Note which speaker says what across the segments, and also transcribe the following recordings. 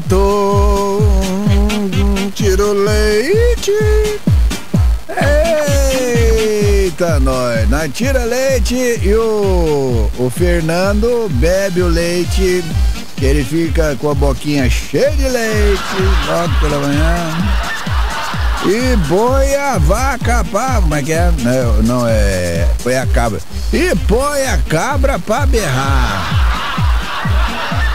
Speaker 1: pintou, tirou leite. Eita, nós. Nós tira leite e o, o Fernando bebe o leite, que ele fica com a boquinha cheia de leite logo pela manhã. E boi a vaca pra. Como é que é? Não, não é. Põe a cabra. E põe a cabra pra berrar.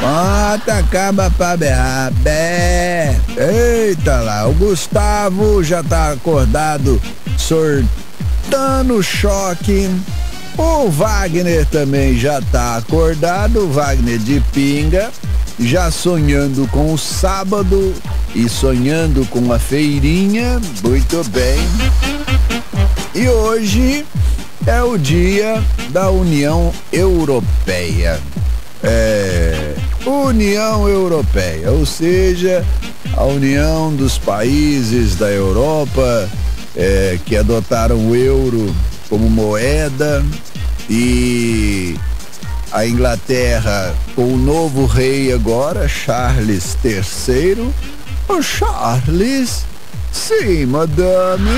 Speaker 1: Bota a cabra pra berrar. Bé. Eita lá, o Gustavo já tá acordado, sortando choque. O Wagner também já tá acordado, o Wagner de pinga, já sonhando com o sábado e sonhando com a feirinha, muito bem. E hoje é o dia da União Europeia. É, União Europeia, ou seja, a união dos países da Europa é, que adotaram o euro como moeda e a Inglaterra com o novo rei agora, Charles III. O Charles, sim, madame.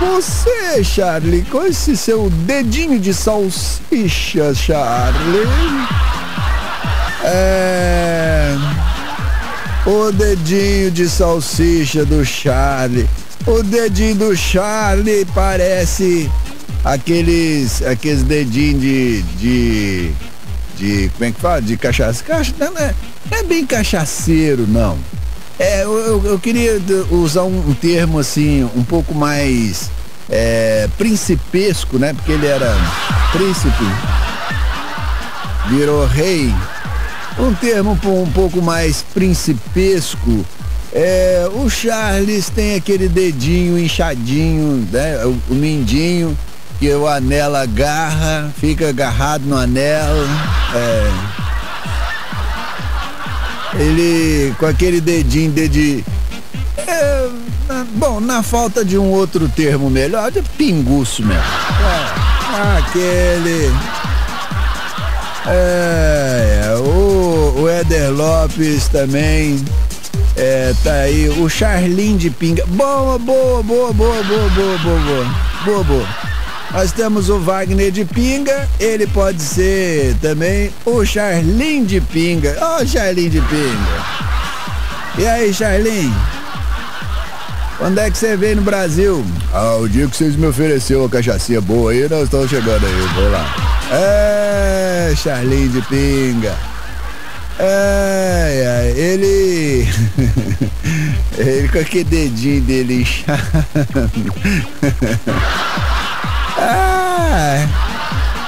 Speaker 1: Você, Charlie, com esse seu dedinho de salsicha, Charlie. É. O dedinho de salsicha do Charlie. O dedinho do Charlie parece aqueles aqueles dedinhos de, de de como é que fala? De cachaça. Cacha, não, é, não é bem cachaceiro, não. É, eu, eu queria usar um, termo assim, um pouco mais é, principesco, né? Porque ele era príncipe, virou rei. Um termo um pouco mais principesco. É, o Charles tem aquele dedinho inchadinho, né? O, o mindinho, que o anel agarra, fica agarrado no anel. É, ele com aquele dedinho, dedinho. É, bom, na falta de um outro termo melhor, de pinguço mesmo. É, aquele. É, o, Éder Lopes também. É, tá aí. O Charlin de Pinga. Boa, boa, boa, boa, boa, boa, boa, boa. Boa, boa. Nós temos o Wagner de Pinga, ele pode ser também o Charlin de Pinga. Ó, oh, Charlin de Pinga. E aí, Charlin? Quando é que você veio no Brasil? Ah, o dia que vocês me ofereceu uma cachaçinha boa aí, nós estamos chegando aí, vou lá. É, Charlin de Pinga. É, é, ele. ele com aquele dedinho dele inchado.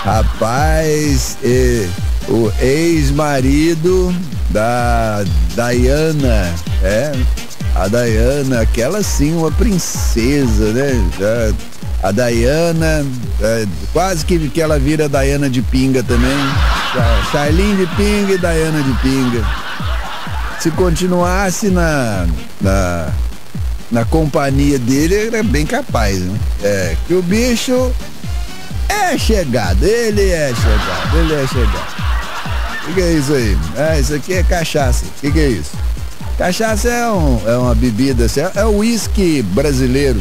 Speaker 1: Rapaz, o ex-marido da Diana, é, a Diana, aquela sim, uma princesa, né? A Diana, é, quase que, que ela vira Diana de Pinga também. Charlene de Pinga e Diana de Pinga. Se continuasse na, na na companhia dele, ele é bem capaz, né? É, que o bicho é chegado, ele é chegado, ele é chegado. O que, é isso aí? É, isso aqui é cachaça. O que, que, é isso? Cachaça é, um, é uma bebida, é, é o uísque brasileiro.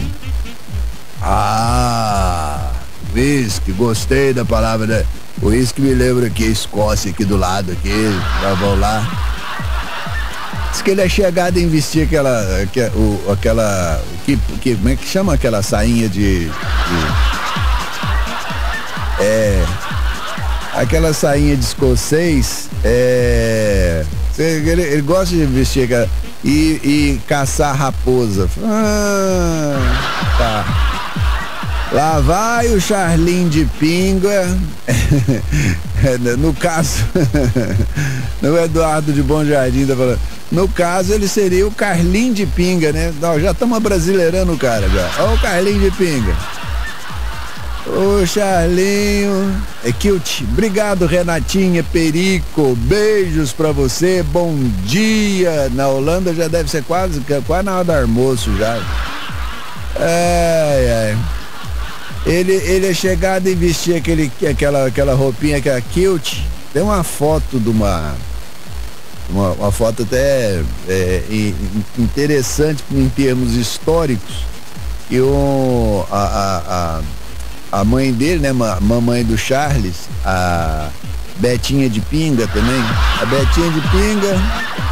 Speaker 1: Ah, uísque, gostei da palavra. Né? O uísque me lembra aqui, Escócia aqui do lado aqui, vamos lá. Diz que ele é chegado em vestir aquela. Que, o, aquela. Que, que, como é que chama aquela sainha de, de. É. Aquela sainha de escocês. É. Ele, ele gosta de vestir aquela. E, e caçar raposa. Ah, tá. Lá vai o Charlin de Pinga. no caso, no Eduardo de Bom Jardim tá falando. No caso, ele seria o Carlinho de Pinga, né? Não, já estamos brasileirando o cara já. Olha o Carlinho de Pinga. Ô Charlinho, é cute. Obrigado, Renatinha, Perico. Beijos pra você. Bom dia. Na Holanda já deve ser quase, quase na hora do almoço já. Ai, ai. Ele, ele é chegado e vestir aquele, aquela, aquela roupinha que é kilt. Tem uma foto de uma uma, uma foto até é, interessante em termos históricos. E o, a, a, a, a mãe dele, né, mamãe do Charles, a Betinha de Pinga também. A Betinha de Pinga.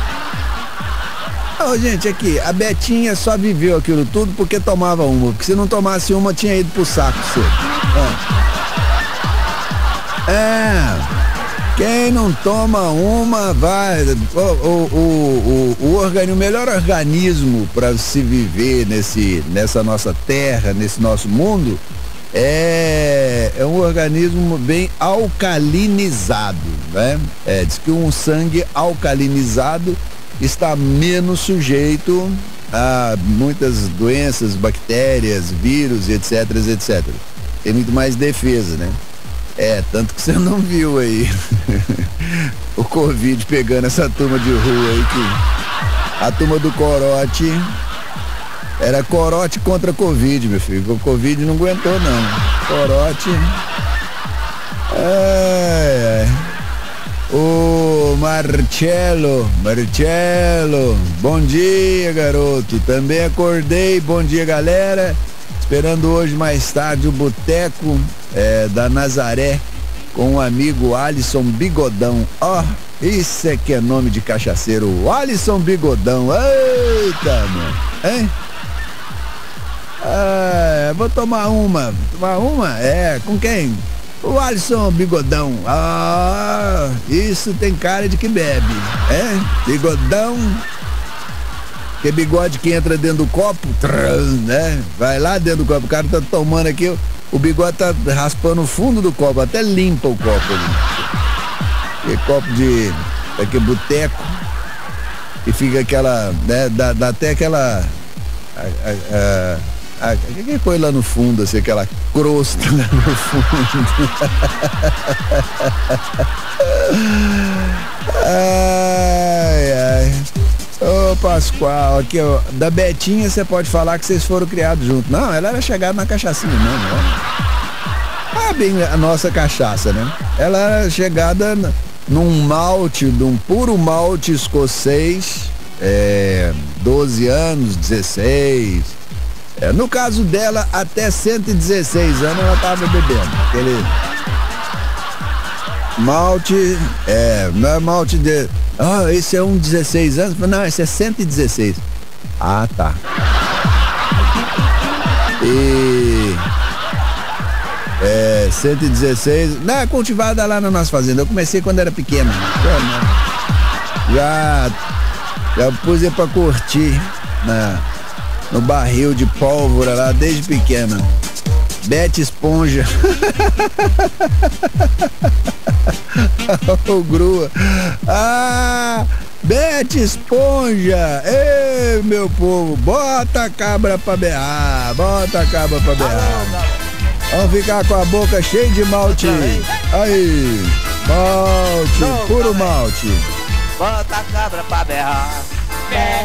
Speaker 1: Oh, gente, aqui, a Betinha só viveu aquilo tudo porque tomava uma. Porque se não tomasse uma, tinha ido pro saco cedo. É. é. Quem não toma uma vai. O, o, o, o, o melhor organismo para se viver nesse, nessa nossa terra, nesse nosso mundo, é, é um organismo bem alcalinizado. Né? É, diz que um sangue alcalinizado está menos sujeito a muitas doenças, bactérias, vírus, etc, etc. Tem muito mais defesa, né? É, tanto que você não viu aí o Covid pegando essa turma de rua aí que a turma do corote era corote contra Covid, meu filho. O Covid não aguentou não. Corote. Ai, ai. O Marcelo, Marcelo, bom dia garoto. Também acordei, bom dia galera. Esperando hoje mais tarde o boteco é, da Nazaré com o amigo Alisson Bigodão. Ó, oh, isso é que é nome de cachaceiro, Alisson Bigodão. Eita, mano, hein? Ah, vou tomar uma. Tomar uma? É, com quem? O Alisson Bigodão. Ah, isso tem cara de que bebe. É? Bigodão que bigode que entra dentro do copo, né? Vai lá dentro do copo. O cara tá tomando aqui, o bigode tá raspando o fundo do copo, até limpa o copo ali. Que copo de. Aquele boteco. E fica aquela. Né, dá, dá até aquela. A, a, a, a, que foi lá no fundo, assim, aquela crosta lá no fundo. ai, ai. Ô Pascoal, aqui ó, da Betinha você pode falar que vocês foram criados juntos. Não, ela era chegada na cachaçinha mesmo. Né? Ah, bem a nossa cachaça, né? Ela era chegada num malte, num puro malte escocês, é, 12 anos, 16. É, no caso dela, até 116 anos ela tava bebendo. Aquele malte, é, não é malte de ah, esse é um 16 anos? Não, esse é 116. Ah, tá. E. É, 116. Não, é cultivada lá na nossa fazenda. Eu comecei quando era pequeno. Já. Já pus pra curtir na, no barril de pólvora lá desde pequena. Bete Esponja. o Grua. Ah, Bete Esponja. Ei, meu povo, bota a cabra pra berrar. Bota a cabra pra berrar. Vamos ficar com a boca cheia de malte. Aí, malte, puro malte.
Speaker 2: Bota a cabra pra berrar.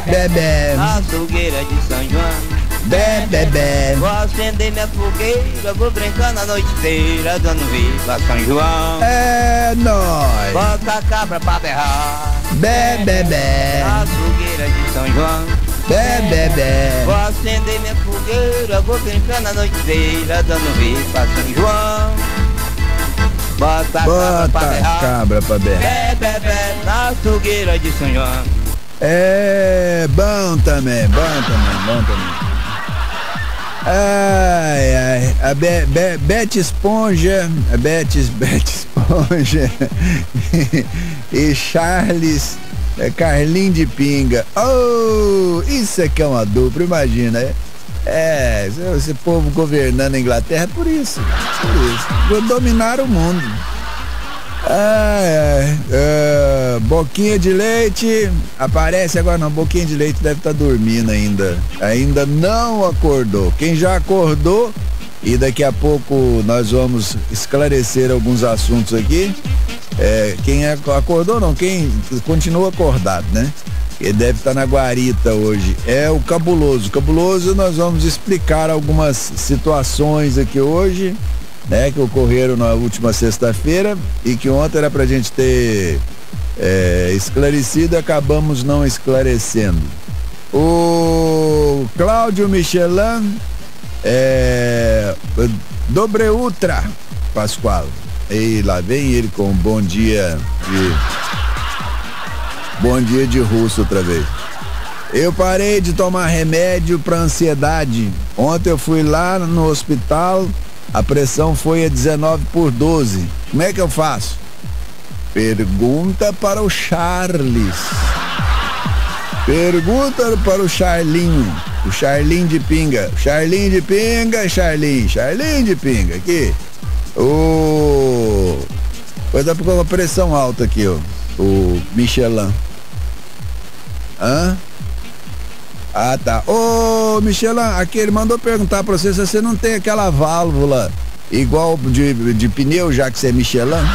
Speaker 1: Bebê.
Speaker 2: Na fogueira de São João.
Speaker 1: Bé.
Speaker 2: Vou acender minha fogueira, vou brincar na noite inteira, dando viva São João.
Speaker 1: É nóis.
Speaker 2: Bota a cabra pra berrar.
Speaker 1: Bé.
Speaker 2: Na fogueira de São João.
Speaker 1: Bé.
Speaker 2: Vou acender minha fogueira, vou brincar na noite inteira, dando viva São João. Bota a
Speaker 1: Bota
Speaker 2: cabra pra berrar.
Speaker 1: cabra pra berrar.
Speaker 2: Na fogueira de São João.
Speaker 1: É bom também, bom também, bom também. Ai, ai, a Be Be Bete Esponja, a Bete, Bete Esponja e Charles é, Carlinho de Pinga. Oh, isso aqui é uma dupla, imagina. É, é esse povo governando a Inglaterra por isso, por isso. Dominaram o mundo. Ai, ai, uh, boquinha de leite aparece agora não, boquinha de leite deve estar tá dormindo ainda. Ainda não acordou. Quem já acordou e daqui a pouco nós vamos esclarecer alguns assuntos aqui. É, quem é, acordou não, quem continua acordado, né? Ele deve estar tá na guarita hoje. É o cabuloso. Cabuloso, nós vamos explicar algumas situações aqui hoje né, que ocorreram na última sexta-feira e que ontem era pra gente ter é, esclarecido, acabamos não esclarecendo. O Cláudio Michelin, é, Dobre Ultra, Pascoal. E lá vem ele com um bom dia de. Bom dia de russo outra vez. Eu parei de tomar remédio para ansiedade. Ontem eu fui lá no hospital, a pressão foi a 19 por 12. Como é que eu faço? Pergunta para o Charles. Pergunta para o Charlinho. O Charlinho de pinga. Charlinho de pinga, Charlinho. Charlinho de pinga. Aqui. O. Pois dá com a pressão alta aqui, ó. O Michelin. Hã? Ah, tá. Ô, Michelin, aqui ele mandou perguntar pra você se você não tem aquela válvula igual de, de pneu, já que você é Michelin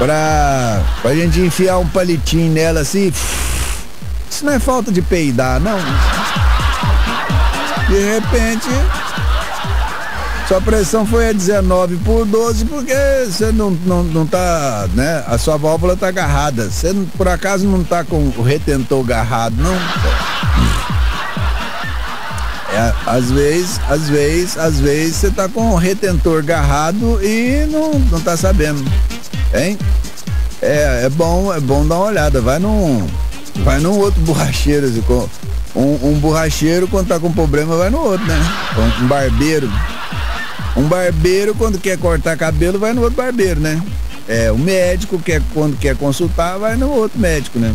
Speaker 1: pra, pra gente enfiar um palitinho nela assim. Isso não é falta de peidar, não. De repente, sua pressão foi a 19 por 12 porque você não, não, não tá, né? A sua válvula tá agarrada. Você por acaso não tá com o retentor agarrado, não? É, às vezes, às vezes, às vezes você tá com o retentor agarrado e não, não tá sabendo. Hein? É, é bom, é bom dar uma olhada. Vai num. Vai num outro borracheiro. Assim, um, um, borracheiro, quando tá com problema, vai no outro, né? Um barbeiro. Um barbeiro, quando quer cortar cabelo, vai no outro barbeiro, né? É, o médico, quer, quando quer consultar, vai no outro médico, né?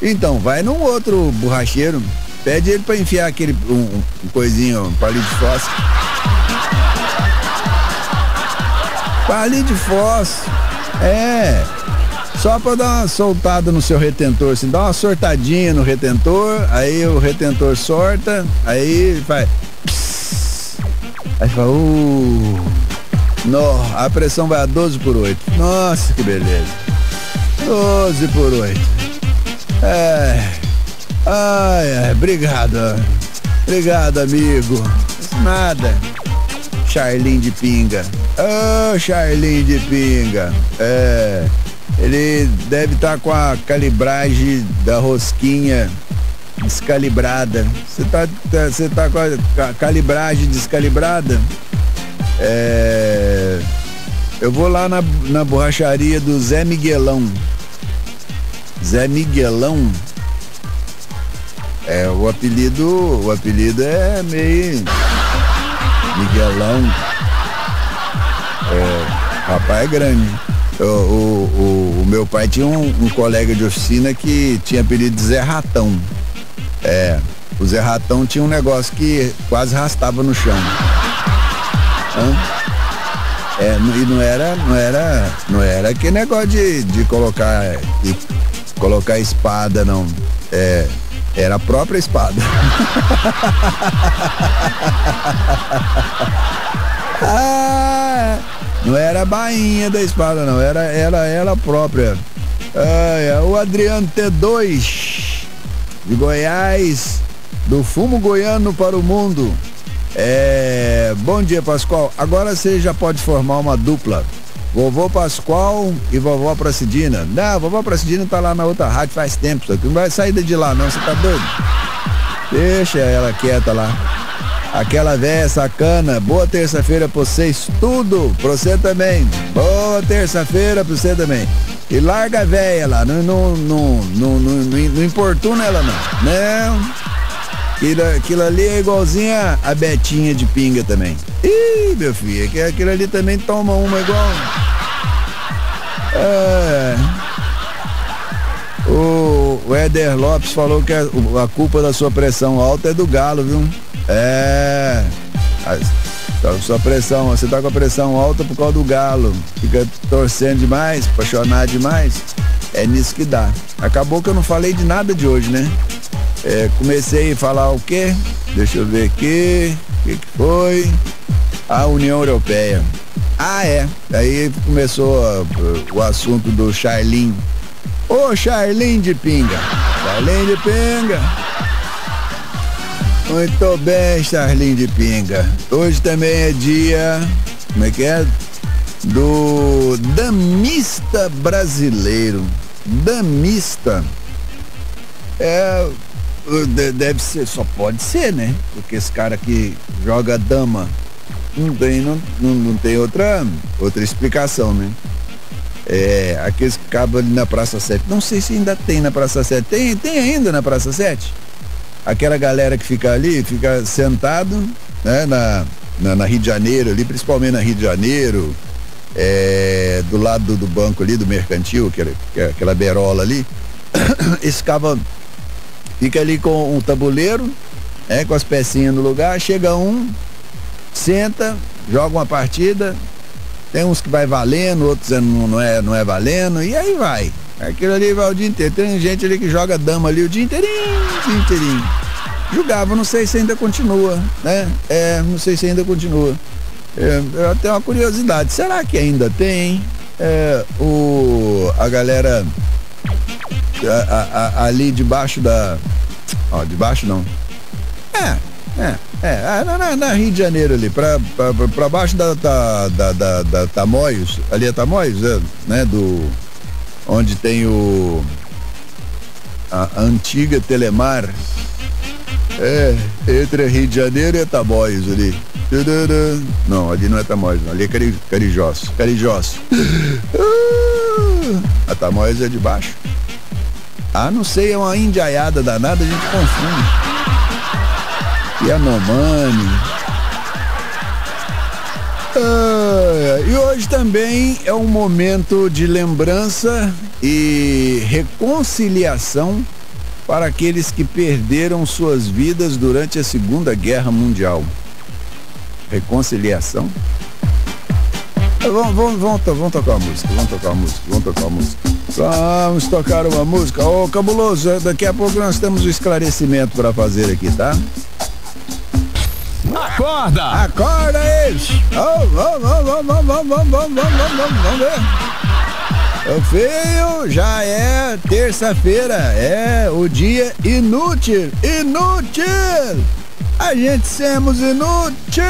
Speaker 1: Então, vai num outro borracheiro. Pede ele pra enfiar aquele um, um coisinho, um palito de fósforo. Palito de fósforo. É. Só para dar uma soltada no seu retentor, assim, dá uma sortadinha no retentor, aí o retentor sorta, aí faz. Aí fala, uh, no, a pressão vai a 12 por 8. Nossa, que beleza. 12 por 8. É. Ai, ai, obrigado. Obrigado, amigo. Nada. Charlin de pinga. Ô, oh, Charlin de pinga. É. Ele deve estar tá com a calibragem da rosquinha descalibrada. Você tá, tá, você tá com a calibragem descalibrada? É. Eu vou lá na, na borracharia do Zé Miguelão. Zé Miguelão. É, o apelido, o apelido é meio Miguelão. É, rapaz é grande. O, o, o, o meu pai tinha um, um, colega de oficina que tinha apelido de Zé Ratão. É, o Zé Ratão tinha um negócio que quase rastava no chão. Hã? É, e não era, não era, não era aquele negócio de, de colocar, de colocar espada, não. É, era a própria espada. ah, não era a bainha da espada, não. Era, era ela própria. Ah, o Adriano T2 de Goiás, do fumo goiano para o mundo. É, bom dia, Pascoal. Agora você já pode formar uma dupla Vovô Pascoal e vovó Pracidina. Não, vovó Pracidina tá lá na outra rádio faz tempo, só que não vai sair de lá não, você tá doido? Deixa ela quieta lá. Aquela véia sacana, boa terça-feira pra vocês, tudo, pra você também. Boa terça-feira pra você também. E larga a véia lá, não, não, não, não, não, não importuna ela não. Não. Aquilo, aquilo ali é igualzinha a Betinha de pinga também. Ih, meu filho, aquilo ali também toma uma igual. É. O, o Éder Lopes falou que a, a, culpa da sua pressão alta é do galo, viu? É. A, a sua pressão, você tá com a pressão alta por causa do galo. Fica torcendo demais, apaixonado demais. É nisso que dá. Acabou que eu não falei de nada de hoje, né? É, comecei a falar o quê? Deixa eu ver aqui. O que, que foi? A União Europeia. Ah, é. Aí começou o assunto do Charlin. Ô, Charlin de pinga. Charlin de pinga. Muito bem, Charlin de pinga. Hoje também é dia. Como é que é? do damista brasileiro. Damista. É, deve ser, só pode ser, né? Porque esse cara que joga dama não tem, não, não, não tem outra, outra explicação, né? É, aqueles que acabam ali na Praça 7. Não sei se ainda tem na Praça 7. Tem, tem ainda na Praça 7? Aquela galera que fica ali, fica sentado, né, na, na, na Rio de Janeiro ali, principalmente na Rio de Janeiro, é, do lado do, do, banco ali, do mercantil, aquela, aquela berola ali. Esse cava fica ali com um tabuleiro, é, com as pecinhas no lugar, chega um, senta, joga uma partida, tem uns que vai valendo, outros é, não, não, é, não é valendo, e aí vai. Aquilo ali vai o dia inteiro. Tem gente ali que joga dama ali o dia inteirinho, dia inteirinho. Jogava, não sei se ainda continua, né? É, não sei se ainda continua. É, eu tenho uma curiosidade, será que ainda tem é, o, a galera a, a, a, ali debaixo da. Ó, debaixo não. É, é, é, na, na, Rio de Janeiro ali, pra, pra, pra baixo da, da, da, da, da Tamoios, ali é Tamoios, é, né? Do. Onde tem o. A, a antiga Telemar. É, entre Rio de Janeiro e Tamoios ali. Não, ali não é Tamoios, ali é Cari, Carijós. Carijós. a Tamoios é de baixo. Ah, não sei, é uma indiaiada danada, a gente confunde. Yanomami. E hoje também é um momento de lembrança e reconciliação para aqueles que perderam suas vidas durante a Segunda Guerra Mundial. Reconciliação? Vamos, vamos, vamos, vamos tocar uma música, vamos tocar uma música, vamos tocar uma música. Vamos tocar uma música. Ô, Cabuloso, daqui a pouco nós temos um esclarecimento para fazer aqui, tá?
Speaker 3: Acorda!
Speaker 1: Acorda, eles! Vamos, vamos, vamos, vamos, vamos, vamos, vamos, vamos ver! Meu filho, já é terça-feira, é o dia inútil, inútil! A gente somos inútil!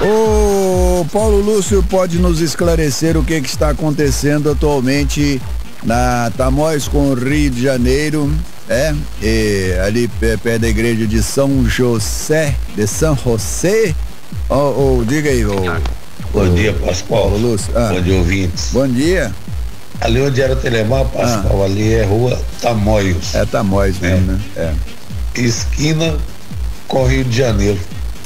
Speaker 1: O Paulo Lúcio pode nos esclarecer o que, que está acontecendo atualmente na Tamóis com o Rio de Janeiro é, ali perto da igreja de São José, de São José. Oh, oh, diga aí, oh,
Speaker 4: Bom oh, dia, Pascoal.
Speaker 1: Lúcio. Ah.
Speaker 4: Bom dia, ouvintes.
Speaker 1: Bom dia.
Speaker 4: Ali onde era Telemar, Pascoal, ah. ali é rua Tamóios.
Speaker 1: É Tamóios mesmo, é. né?
Speaker 4: É. Esquina com Rio de Janeiro.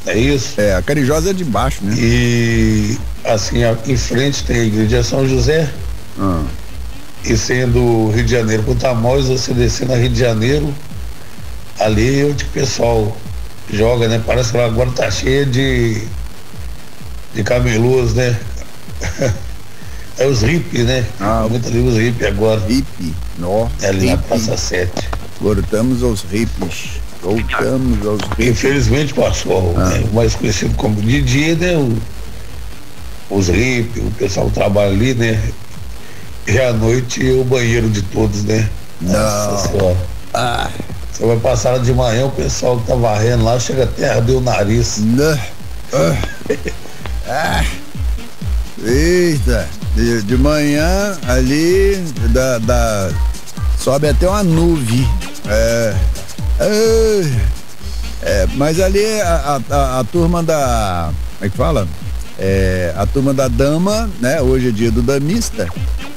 Speaker 4: É isso?
Speaker 1: É, a Carijosa é de baixo, né?
Speaker 4: E assim, em frente tem a igreja São José. Ah e sendo Rio de Janeiro com Tamóis, você descendo a Rio de Janeiro, ali onde o pessoal joga, né? Parece que agora tá cheia de, de camelôs, né? é os hippies, né? Ah, muito ali os hippies agora.
Speaker 1: Hippie, nossa.
Speaker 4: É ali hippie. na Praça 7.
Speaker 1: Voltamos aos hippies. Voltamos aos hippies.
Speaker 4: Infelizmente passou, ah. né? mais conhecido como de dia, né? O, os hippies, o pessoal trabalha ali, né? E à noite o banheiro de todos, né?
Speaker 1: Nossa senhora.
Speaker 4: Ah. Você vai passar de manhã, o pessoal que tá varrendo lá chega até a arder o nariz.
Speaker 1: Não. Ah. ah. Eita, de, de manhã ali da, da, sobe até uma nuvem. É, é, é mas ali a, a, a, turma da. Como é que fala? É, a turma da dama, né? Hoje é dia do damista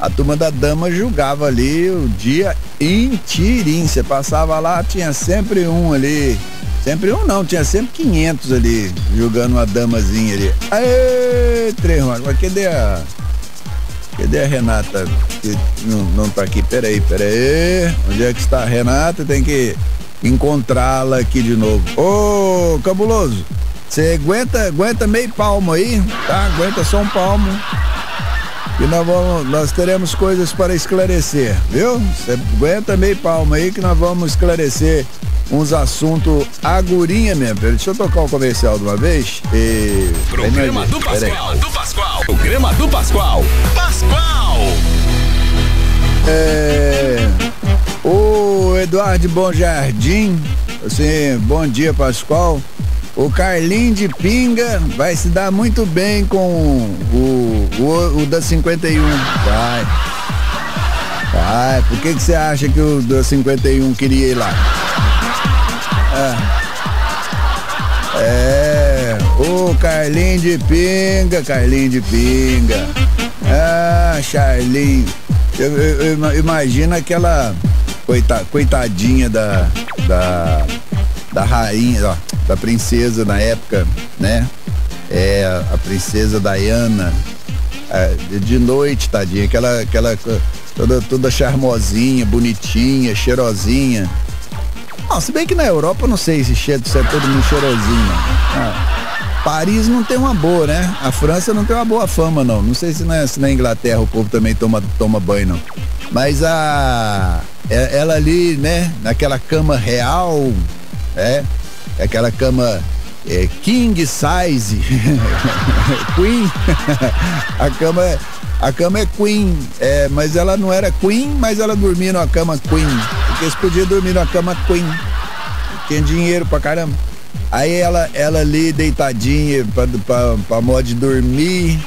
Speaker 1: a turma da dama julgava ali o dia inteirinho. Você passava lá, tinha sempre um ali. Sempre um não, tinha sempre 500 ali, jogando uma damazinha ali. Aê, três mas cadê a. Cadê a Renata? Que não, não tá aqui, peraí, peraí. Onde é que está a Renata? Tem que encontrá-la aqui de novo. Ô, cabuloso, você aguenta, aguenta meio palmo aí, tá? Aguenta só um palmo que nós, vamos, nós teremos coisas para esclarecer, viu? Você aguenta meio palma aí que nós vamos esclarecer uns assuntos agurinha mesmo. Deixa eu tocar o um comercial de uma vez e...
Speaker 3: Programa do Pascoal, do Pascoal. Programa do Pascoal. Pascoal!
Speaker 1: É... O Eduardo Bom Jardim, assim, bom dia Pascoal. O Carlinho de Pinga vai se dar muito bem com o, o, o da 51. Vai. Vai. Por que, que você acha que o da 51 queria ir lá? É. É. O Carlinho de Pinga, Carlinho de Pinga. Ah, Charlinho. Eu, eu, eu imagino aquela coita, coitadinha da, da, da rainha, ó, da princesa na época, né? É, a princesa Diana. É, de noite, tadinha, aquela, aquela toda, toda charmosinha, bonitinha, cheirosinha. Não, se bem que na Europa eu não sei se, cheiro, se é todo mundo cheirosinho. Ah, Paris não tem uma boa, né? A França não tem uma boa fama, não. Não sei se na, se na Inglaterra o povo também toma, toma banho, não. Mas a. É, ela ali, né? Naquela cama real, é? Aquela cama é, king size, queen, a cama, a cama é queen, é, mas ela não era queen, mas ela dormia numa cama queen, porque eles podiam dormir numa cama queen, tinha dinheiro pra caramba. Aí ela, ela ali deitadinha pra, pra, pra de dormir,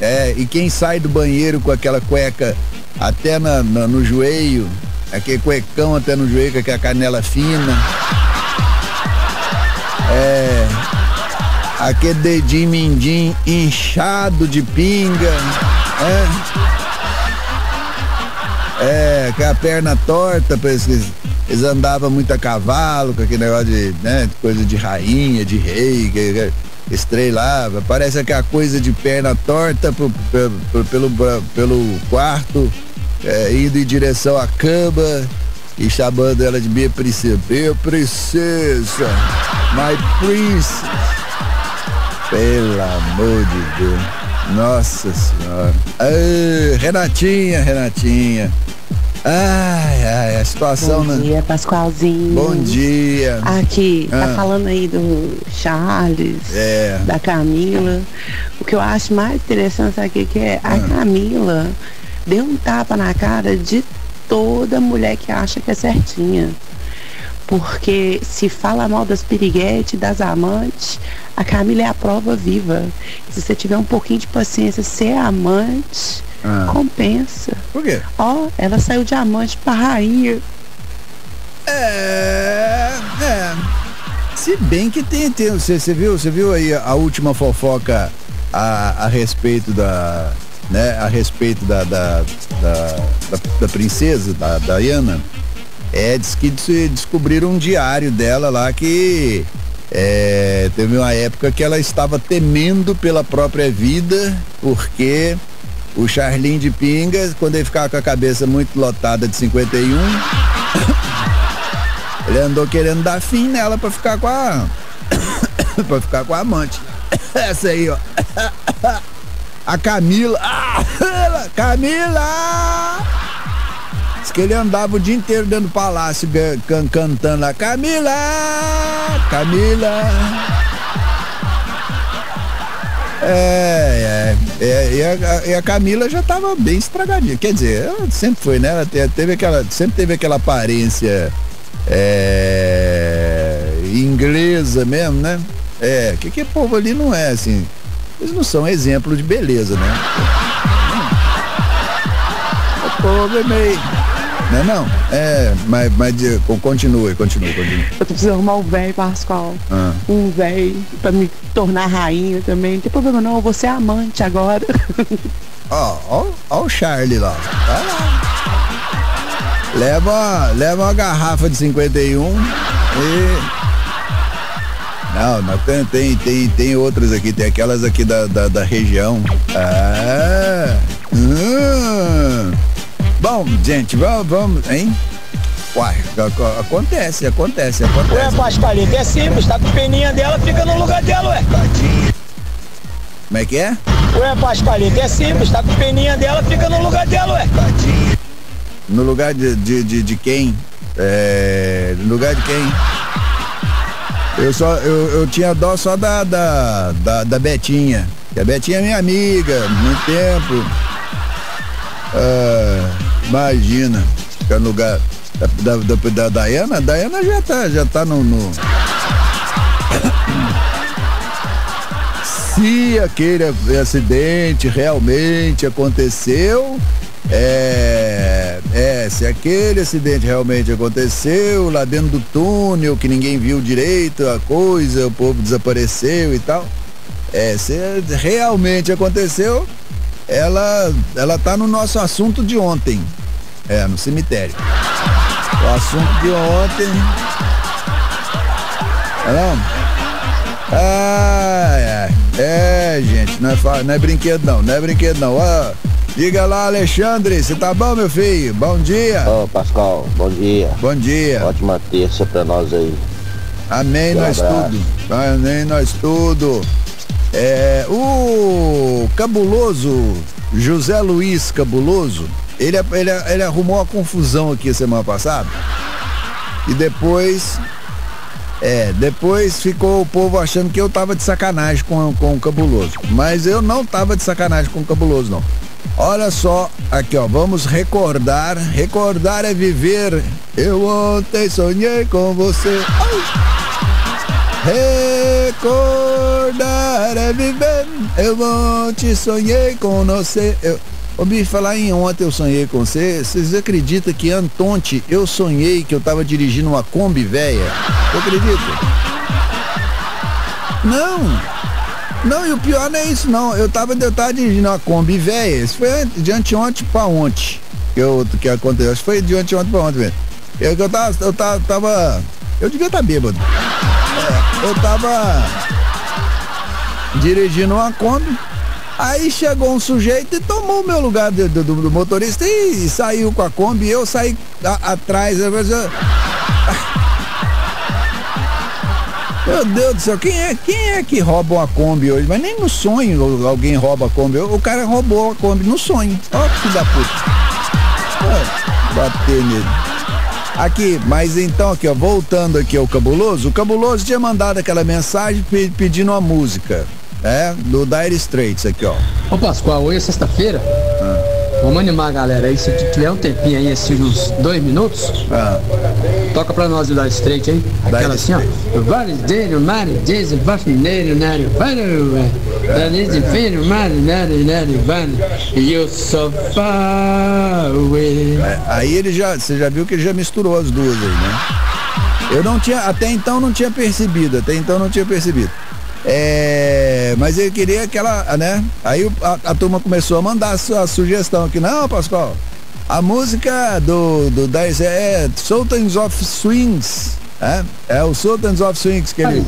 Speaker 1: é, e quem sai do banheiro com aquela cueca até na, na, no joelho, aquele cuecão até no joelho com aquela canela fina. É. Aquele dedinho mindinho inchado de pinga. É. É, com a perna torta, parece que eles andavam muito a cavalo, com aquele negócio de, né, coisa de rainha, de rei, que, que, estrelava. Parece que a coisa de perna torta pro, pro, pelo, pelo quarto, é, indo em direção à cama e chamando ela de minha princesa. Minha princesa! My princess! Pelo amor de Deus. Nossa senhora. Ai, Renatinha, Renatinha. Ai, ai, a situação.
Speaker 5: Bom dia, Pascoalzinho.
Speaker 1: Bom dia.
Speaker 5: Aqui, ah. tá falando aí do Charles,
Speaker 1: é.
Speaker 5: da Camila. O que eu acho mais interessante, sabe o que é? A ah. Camila deu um tapa na cara de toda mulher que acha que é certinha. Porque se fala mal das piriguetes, das amantes, a Camila é a prova viva. Se você tiver um pouquinho de paciência, ser amante, ah. compensa.
Speaker 1: Por quê?
Speaker 5: Ó, ela saiu de amante pra rainha.
Speaker 1: É. É. Se bem que tem, tem você, você viu, você viu aí a última fofoca a, a respeito da, né, a respeito da, da, da, da, da princesa, da Diana, é, diz que descobriram um diário dela lá que é, teve uma época que ela estava temendo pela própria vida, porque o Charlin de Pingas, quando ele ficava com a cabeça muito lotada de 51, ele andou querendo dar fim nela para ficar com a. para ficar com a amante. Essa aí, ó. A Camila. Ah, Camila! Diz que ele andava o dia inteiro dentro do palácio can, cantando lá. Camila! Camila! É, é, é e, a, e, a, Camila já tava bem estragadinha. Quer dizer, ela sempre foi, né? Ela teve aquela, sempre teve aquela aparência é, inglesa mesmo, né? É, que que povo ali não é assim. Eles não são exemplo de beleza, né? O povo é meio. Não é não? É, mas, mas continue, continue, continue.
Speaker 5: Eu preciso arrumar um velho, Pascoal. Ah. Um velho pra me tornar rainha também. Não tem problema não, eu vou ser amante agora.
Speaker 1: Ó, ó, ó o Charlie lá. Vai lá. Leva, leva uma garrafa de 51 e não, não tem, tem, tem, tem outras aqui, tem aquelas aqui da, da, da região. Ah, hum. Bom, gente, vamos, vamos, hein? Uai, acontece, acontece, acontece.
Speaker 6: Ué, Pascalito, é simples, tá com peninha dela, fica no lugar dela, ué.
Speaker 1: Como é que é?
Speaker 6: Ué, Pascalito, é simples, tá com peninha dela, fica no lugar dela, ué.
Speaker 1: No lugar de, de, de, de quem? É, no lugar de quem? Eu só eu, eu tinha dó só da, da, da, da Betinha. Que a Betinha é minha amiga, muito tempo. Ah, imagina, ficar no lugar da, da, da, da Dayana, a Dayana já tá, já tá no, no... se aquele acidente realmente aconteceu, é, é, se aquele acidente realmente aconteceu lá dentro do túnel, que ninguém viu direito a coisa, o povo desapareceu e tal. É, se realmente aconteceu, ela, ela tá no nosso assunto de ontem. É, no cemitério. O assunto de ontem. É não? Ah, é, é, gente, não é, não é brinquedo não, não é brinquedo não. Ah, diga lá, Alexandre, você tá bom, meu filho? Bom dia.
Speaker 7: Ô, oh, Pascal, bom dia.
Speaker 1: Bom dia.
Speaker 7: Ótima terça pra nós aí.
Speaker 1: Amém, um nós abraço. tudo. Amém, nós tudo. É, o cabuloso José Luiz Cabuloso, ele, ele, ele arrumou uma confusão aqui semana passada. E depois é, depois ficou o povo achando que eu tava de sacanagem com, com o cabuloso. Mas eu não tava de sacanagem com o cabuloso, não. Olha só, aqui ó, vamos recordar. Recordar é viver. Eu ontem sonhei com você. Ai. Recordar é viver. Eu ontem sonhei com você. Eu, Ô bicho, falar em ontem eu sonhei com você. Vocês acreditam que Antonte eu sonhei que eu tava dirigindo uma Kombi velha? Você acredita? Não. Não, e o pior não é isso não. Eu tava, eu tava dirigindo uma Kombi velha. Isso foi de anteontem pra ontem. Que, eu, que aconteceu. Isso foi de anteontem pra ontem mesmo. Eu, eu tava. Eu tava. tava eu devia estar tá bêbado. É, eu tava dirigindo uma Kombi. Aí chegou um sujeito e tomou o meu lugar do, do, do motorista e, e, saiu com a Kombi. Eu saí a, atrás. Eu, meu Deus do céu, quem é, quem é que rouba uma Kombi hoje? Mas nem no sonho alguém rouba a Kombi. O cara roubou a Kombi no sonho. Ó, filho da puta. Bater nele. Aqui, mas então aqui, ó, voltando aqui ao Cabuloso, o Cabuloso tinha mandado aquela mensagem pedindo uma música. É, do Dire Straits aqui, ó.
Speaker 8: Ô Pascoal, hoje é sexta-feira. Ah. Vamos animar a galera aí, se tiver um tempinho aí, esses uns dois minutos. Ah. Toca pra nós o Dire Straits aí. Aquela assim, ó. Vários deles, vários deles, vacineiro, nário, e eu sou away.
Speaker 1: Aí ele já, você já viu que ele já misturou as duas aí, né? Eu não tinha, até então não tinha percebido, até então não tinha percebido. É, mas ele queria aquela, né? Aí a, a turma começou a mandar a, sua, sugestão aqui. Não, Pascoal, a música do, do 10 é Sultans of Swings. É, é o Sultans of Swings que ele.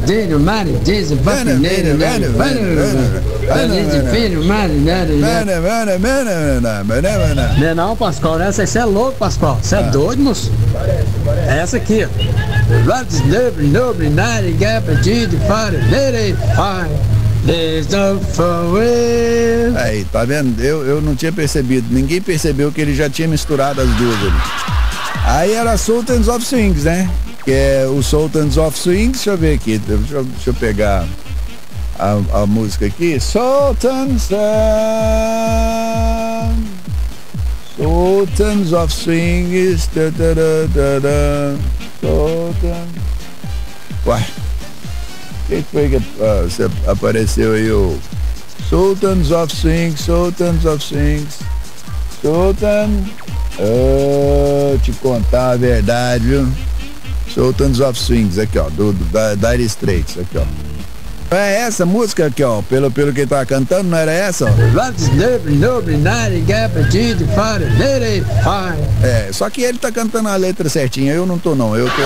Speaker 8: Não é não, Pascoal, né? Você é louco, Pascoal. Você é doido, moço? É essa aqui, ó. Love's noble, noble, night, gap, de fora,
Speaker 1: Aí, tá vendo? Eu, eu não tinha percebido. Ninguém percebeu que ele já tinha misturado as duas ali. Aí era Sultans of Swings, né? Que é o Sultans of Swings. Deixa eu ver aqui. Deixa eu, deixa eu pegar a, a música aqui. Sultans. Sultans of da, Sultan. Uai, o que foi que uh, apareceu aí o Sultans of Swings, Sultans of Swings, Sultan. Oh, te contar a verdade, viu? Sultans of Swings, aqui ó, do, do da Dire Straits, aqui ó. É essa música aqui, ó, pelo, pelo que ele tava cantando, não era essa, ó? É, só que ele tá cantando a letra certinha, eu não tô não, eu tô.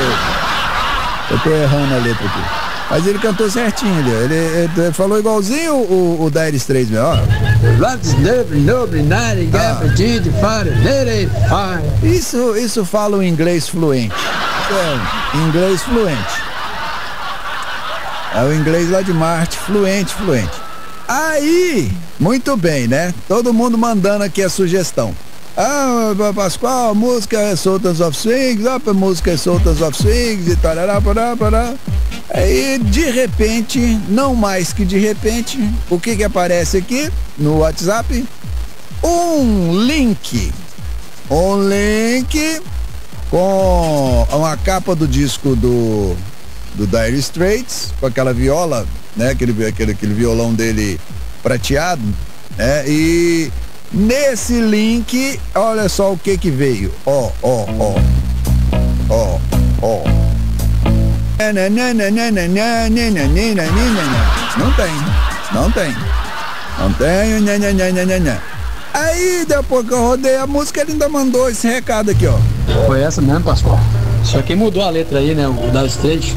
Speaker 1: Eu tô errando a letra aqui. Mas ele cantou certinho, ele, ele, ele falou igualzinho o, o, o Dire Straits, ó. Ah. Isso, isso fala o inglês fluente. É, inglês fluente. É o inglês lá de Marte, fluente, fluente. Aí, muito bem, né? Todo mundo mandando aqui a sugestão. Ah, Pascoal, música é Sultans of Swings, a música é Sultans of Swings e tarará, pará, pará. Aí, de repente, não mais que de repente, o que que aparece aqui no WhatsApp? Um link. Um link com uma capa do disco do do Dire Straits, com aquela viola né? Aquele, aquele, aquele violão dele prateado, né? E nesse link, olha só o que que veio. Ó, ó, ó. Ó, ó. Não tem, não tem. Não tem, nha. Aí, depois que eu rodei a música, ele ainda mandou esse recado aqui, ó.
Speaker 8: Foi essa mesmo, Pascoal. Só que mudou a letra aí, né? O da Street.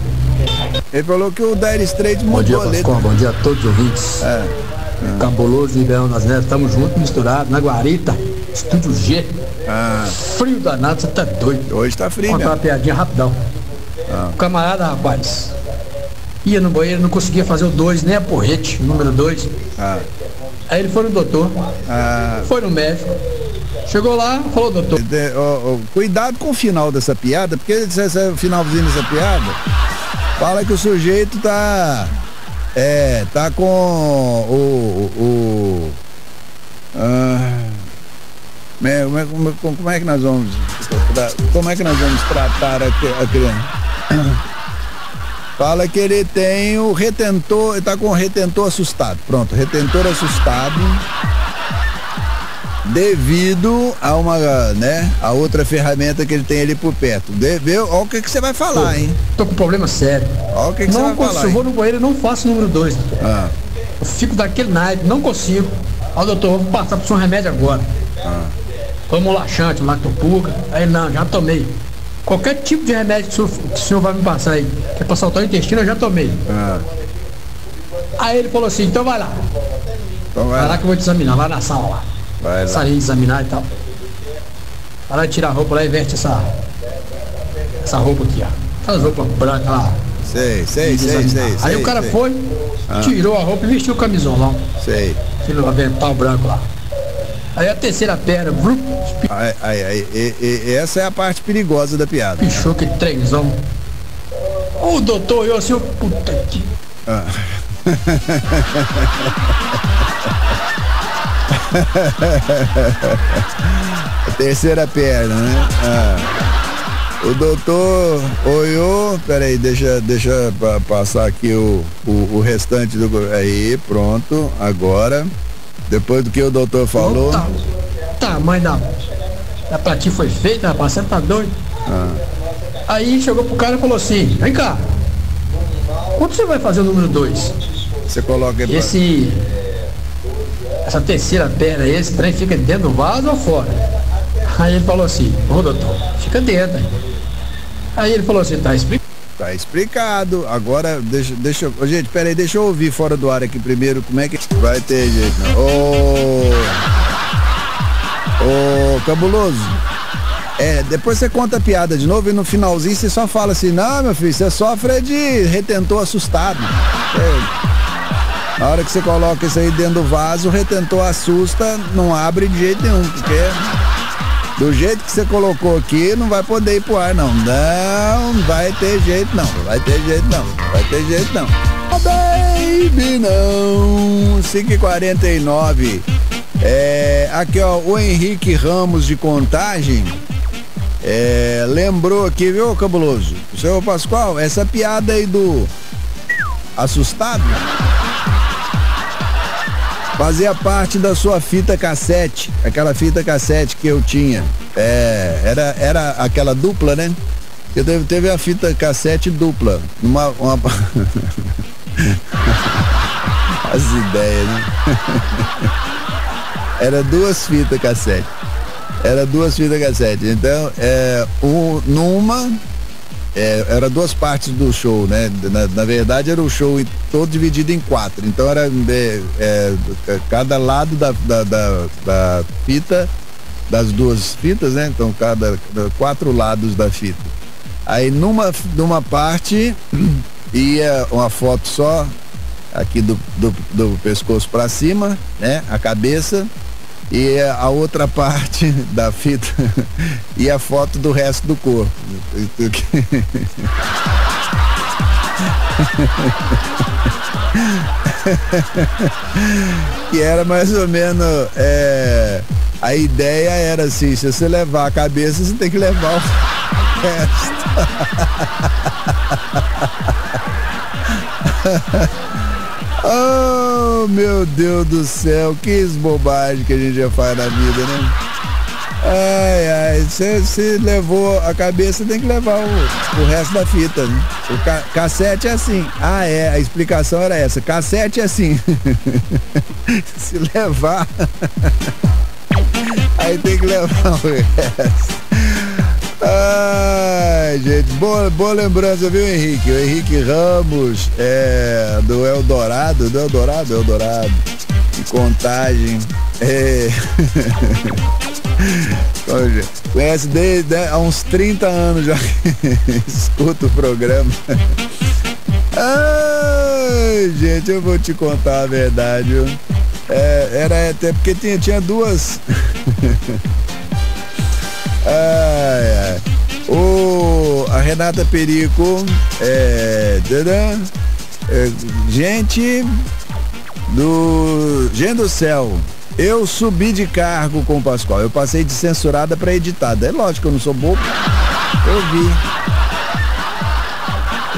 Speaker 1: Ele falou que o Dire Straits
Speaker 8: Bom dia,
Speaker 1: mudou a letra.
Speaker 8: Pascoal. Bom dia a todos os ouvintes.
Speaker 1: É.
Speaker 8: Cabuloso e Leão das Neves. Tamo junto, misturado, na Guarita. Estúdio G.
Speaker 1: Ah,
Speaker 8: Frio danado, você tá doido.
Speaker 1: hoje tá frio
Speaker 8: Vou contar uma piadinha rapidão.
Speaker 1: Ah.
Speaker 8: O camarada, rapaz, ia no banheiro, não conseguia fazer o 2, nem a porrete, o número 2.
Speaker 1: Ah,
Speaker 8: Aí ele foi no doutor,
Speaker 1: ah,
Speaker 8: foi no médico. Chegou lá, falou, doutor,
Speaker 1: de- ó, ó, cuidado com o final dessa piada, porque esse é o finalzinho dessa piada fala que o sujeito tá. É, tá com o. o, o ah, como, é, como, é- como é que nós vamos. Como é que nós vamos tratar a, a criança? Fala que ele tem o retentor, ele tá com o retentor assustado. Pronto, retentor assustado devido a uma, né, a outra ferramenta que ele tem ali por perto. De, vê, ó o que que você vai falar, hein?
Speaker 8: tô com problema sério.
Speaker 1: Ó o que que você
Speaker 8: não
Speaker 1: vai
Speaker 8: consigo,
Speaker 1: falar.
Speaker 8: eu vou no banheiro não faço o número 2.
Speaker 1: Ah,
Speaker 8: Eu fico daquele naipe, não consigo. Ó, doutor, vou passar pro seu remédio agora.
Speaker 1: Ah.
Speaker 8: Vamos um laxante, lactopuga. Aí não, já tomei. Qualquer tipo de remédio que o, senhor, que o senhor vai me passar aí, que é pra soltar o intestino, eu já tomei.
Speaker 1: ah,
Speaker 8: Aí ele falou assim, então vai lá.
Speaker 1: então vai
Speaker 8: Vai lá
Speaker 1: lá.
Speaker 8: que eu vou te examinar, vai na sala lá. De examinar e tal. Lá tirar a roupa lá e veste essa. Essa roupa aqui, ó. Aquelas roupas brancas lá.
Speaker 1: Sei, sei, sei, sei,
Speaker 8: examinar.
Speaker 1: sei.
Speaker 8: Aí o cara
Speaker 1: sei,
Speaker 8: foi, tirou a roupa e vestiu o camisolão.
Speaker 1: Sei.
Speaker 8: Aquele avental branco lá. Aí a terceira perna, vrum,
Speaker 1: Aí, aí, aí, e- e- essa é a parte perigosa da piada.
Speaker 8: pichou que trenzão. O doutor, eu assim, ô, puta que.
Speaker 1: Ah. A terceira perna, né? Ah. O doutor olhou, peraí, deixa, deixa pa- passar aqui o, o, o restante do. Aí, pronto, agora. Depois do que o doutor falou.
Speaker 8: Tá, tamanho da. Da pra ti foi feita, rapaz, você tá doido?
Speaker 1: Ah.
Speaker 8: Aí chegou pro cara e falou assim, vem cá. Quando você vai fazer o número 2?
Speaker 1: Você coloca aí pra-
Speaker 8: Esse. Essa terceira perna esse trem fica dentro do vaso ou fora? Aí ele falou assim, ô doutor, fica dentro. Aí ele falou assim, tá explicado.
Speaker 1: Tá explicado. Agora, deixa, deixa eu. Gente, peraí, deixa eu ouvir fora do ar aqui primeiro como é que. Vai ter não. Ô. Ô, cabuloso. É, depois você conta a piada de novo e no finalzinho você só fala assim, não, meu filho, você sofre de retentor assustado. É, na hora que você coloca isso aí dentro do vaso, o retentor assusta, não abre de jeito nenhum, porque do jeito que você colocou aqui, não vai poder ir pro ar, não. Não vai ter jeito, não. Vai ter jeito, não. Vai ter jeito, não. Oh, baby, não. 5h49. É, aqui, ó, o Henrique Ramos de Contagem. É, lembrou aqui, viu, Cabuloso? Senhor Pascoal, essa piada aí do assustado fazia parte da sua fita cassete, aquela fita cassete que eu tinha. É, era, era aquela dupla, né? Eu teve, teve a fita cassete dupla. Uma, uma... As ideias, né? Era duas fitas cassete. Era duas fitas cassete. Então, é, um, numa é, era duas partes do show, né? Na, na verdade era o show todo dividido em quatro. Então era é, é, cada lado da, da, da, da fita, das duas fitas, né? Então cada quatro lados da fita. Aí numa, numa parte ia uma foto só aqui do, do, do pescoço para cima, né? A cabeça e a outra parte da fita e a foto do resto do corpo. que era mais ou menos é, a ideia era assim, se você levar a cabeça, você tem que levar o resto. Oh, meu Deus do céu, que bobagem que a gente já faz na vida, né? Ai, ai, você levou a cabeça, tem que levar o, o resto da fita, né? O ca cassete é assim. Ah, é, a explicação era essa. Cassete é assim. Se levar, aí tem que levar o resto. Ai, gente, boa, boa lembrança, viu, Henrique? O Henrique Ramos, é, do Eldorado, do Eldorado, Eldorado, de contagem. É. Conhece desde né, há uns 30 anos já escuta o programa. Ai, gente, eu vou te contar a verdade. É, era até porque tinha, tinha duas. ai, ai. O, a Renata Perico, é, é, gente do Gente do Céu, eu subi de cargo com o Pascoal. Eu passei de censurada para editada. É lógico que eu não sou bobo. Eu vi.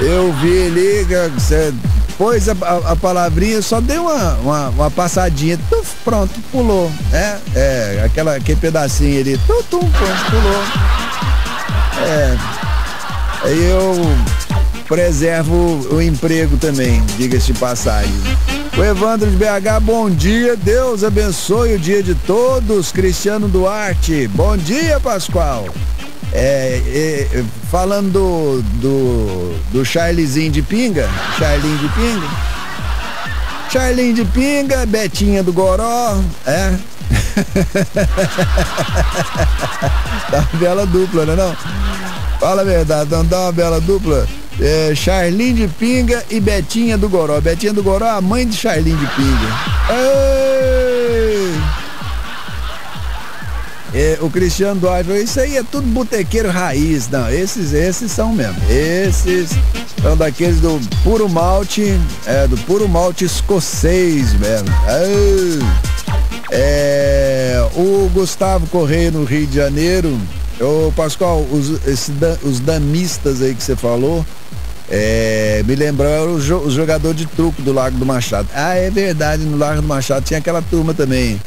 Speaker 1: Eu vi você pôs a, a, a, palavrinha, só deu uma, uma, uma passadinha, tuf, pronto, pulou. É, é, aquela, aquele pedacinho ali, tum, tum, pronto, pulou. É. Eu preservo o emprego também, diga-se de passagem. O Evandro de BH, bom dia, Deus abençoe o dia de todos. Cristiano Duarte, bom dia, Pascoal. É, é, falando do, do, Charlezinho de Pinga, Charlinho de Pinga. Charlinho de Pinga, Betinha do Goró, é. dá uma bela dupla, né não? Fala a verdade, não dá uma bela dupla? é, Charlin de Pinga e Betinha do Goró. Betinha do Goró, a mãe de Charlin de Pinga. É, o Cristiano Duarte falou, isso aí é tudo botequeiro raiz. Não, esses, esses são mesmo. Esses são daqueles do puro malte, é, do puro malte escocês mesmo. É, o Gustavo Correia no Rio de Janeiro. Ô Pascoal, os, esse, os damistas aí que você falou, é, me lembrou o, jogador de truco do Lago do Machado. Ah, é verdade, no Lago do Machado tinha aquela turma também.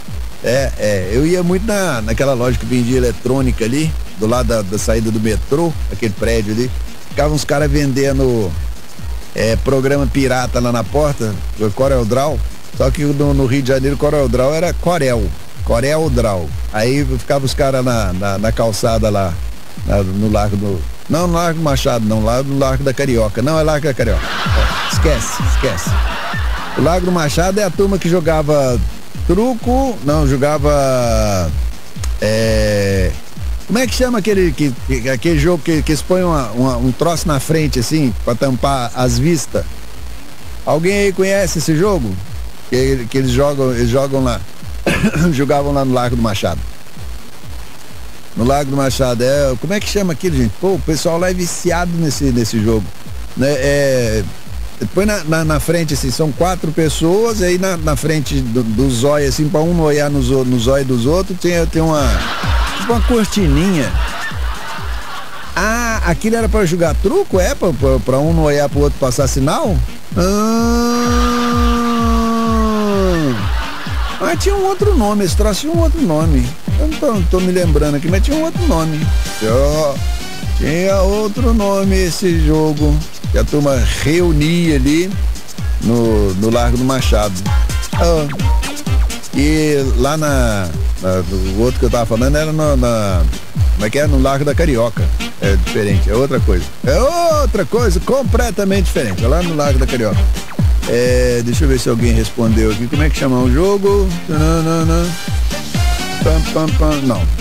Speaker 1: É, é, eu ia muito na, naquela loja que vendia eletrônica ali, do lado da, da saída do metrô, aquele prédio ali. Ficavam uns caras vendendo é, programa pirata lá na porta, Corel Draw. Só que no, no, Rio de Janeiro, Corel Draw era Corel. Corel Draw. Aí ficavam os caras na, na, na, calçada lá, na, no Largo do, não, no Largo Machado, não, lá no Largo da Carioca. Não, é Largo da Carioca. Esquece, esquece. O Largo do Machado é a turma que jogava truco, não, jogava. É, como é que chama aquele, que, aquele jogo que, que expõe uma, uma, um troço na frente, assim, para tampar as vistas? Alguém aí conhece esse jogo? Que, que eles jogam, eles jogam lá. jogavam lá no Largo do Machado no Lago do Machado. É, como é que chama aquilo, gente? Pô, o pessoal lá é viciado nesse, nesse jogo. Né? É, depois na, na, na, frente, assim, são quatro pessoas, aí na, na frente do, do zóio, assim, pra um olhar no, no zóio dos outros, tem, tem uma. Tipo uma cortininha. Ah, aquilo era para jogar truco, é? Pra, pra, pra um não olhar pro outro passar sinal? Ah. Mas tinha um outro nome, esse troço tinha um outro nome. Eu não tô, não tô me lembrando aqui, mas tinha um outro nome. Tinha outro nome esse jogo. Que a turma reunia ali no, no Largo do Machado. Ah, e lá na, na, O outro que eu tava falando era no, na. Como é que é? No Largo da Carioca. É diferente, é outra coisa. É outra coisa completamente diferente. É lá no Largo da Carioca. É, deixa eu ver se alguém respondeu aqui. Como é que chama o jogo? Não,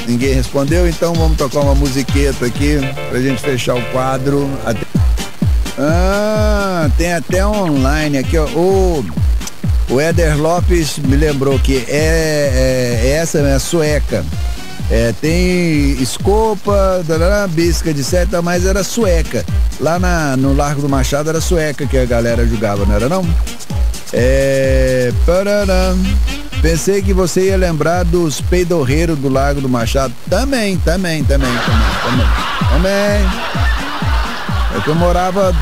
Speaker 1: ninguém respondeu, então vamos tocar uma musiqueta aqui pra gente fechar o quadro. Até... Ah, tem até online aqui, ó. O, o Éder Lopes me lembrou que é, é, é essa, é sueca. É, tem escopa, bisca de seta, mas era sueca. Lá na, no Largo do Machado era sueca que a galera jogava, não era não? É. Pararam. Pensei que você ia lembrar dos peidorreiros do Largo do Machado. Também, também, também, também, também. Também. É eu morava.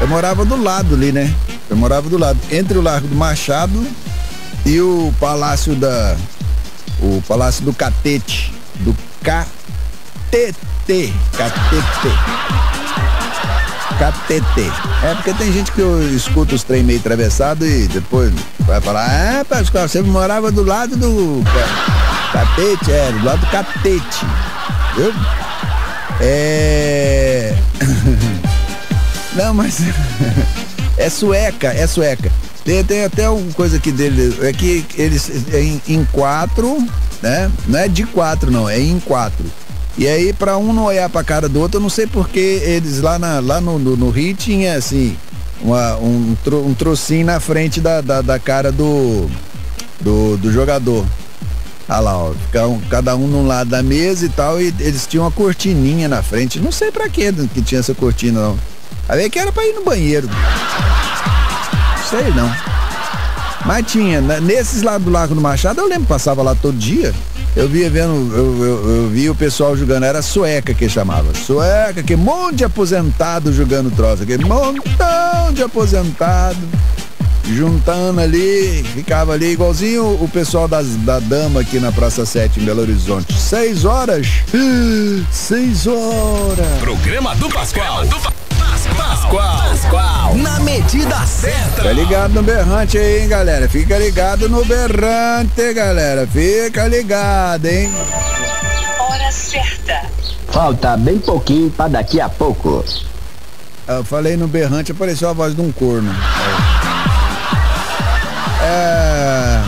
Speaker 1: Eu morava do lado ali, né? Eu morava do lado, entre o Largo do Machado e o Palácio da. O Palácio do Catete. Do KTT. KTT. KTT. É porque tem gente que escuta os trem meio atravessado e depois vai falar, ah, Pascoal, você morava do lado do catete, é, do lado do catete. Viu? É. Não, mas. é sueca, é sueca. Tem, tem até uma coisa aqui dele, é que eles é em, em quatro, né? Não é de quatro, não, é em quatro. E aí, para um não olhar pra cara do outro, eu não sei porque eles lá, na, lá no, no, no Rio tinha assim, uma, um, um trocinho na frente da, da, da cara do, do, do jogador. Olha lá, ó, cada um num lado da mesa e tal, e eles tinham uma cortininha na frente. Não sei que que tinha essa cortina, não. Aí que era pra ir no banheiro. Sei não. Mas tinha, né? nesses lá do Lago do Machado, eu lembro, passava lá todo dia. Eu via vendo, eu, eu, eu vi o pessoal jogando, era sueca que chamava. Sueca, que monte de aposentado jogando troça, que montão de aposentado juntando ali, ficava ali igualzinho o pessoal das, da dama aqui na Praça 7 em Belo Horizonte. Seis horas. Seis horas.
Speaker 3: Programa do Pascoal. Do Pascoal. Pascoal. Na medida certa.
Speaker 1: Fica ligado no berrante aí, hein, galera. Fica ligado no berrante, galera. Fica ligado, hein?
Speaker 9: Hora certa.
Speaker 7: Falta bem pouquinho para daqui a pouco.
Speaker 1: Eu falei no berrante, apareceu a voz de um corno. É...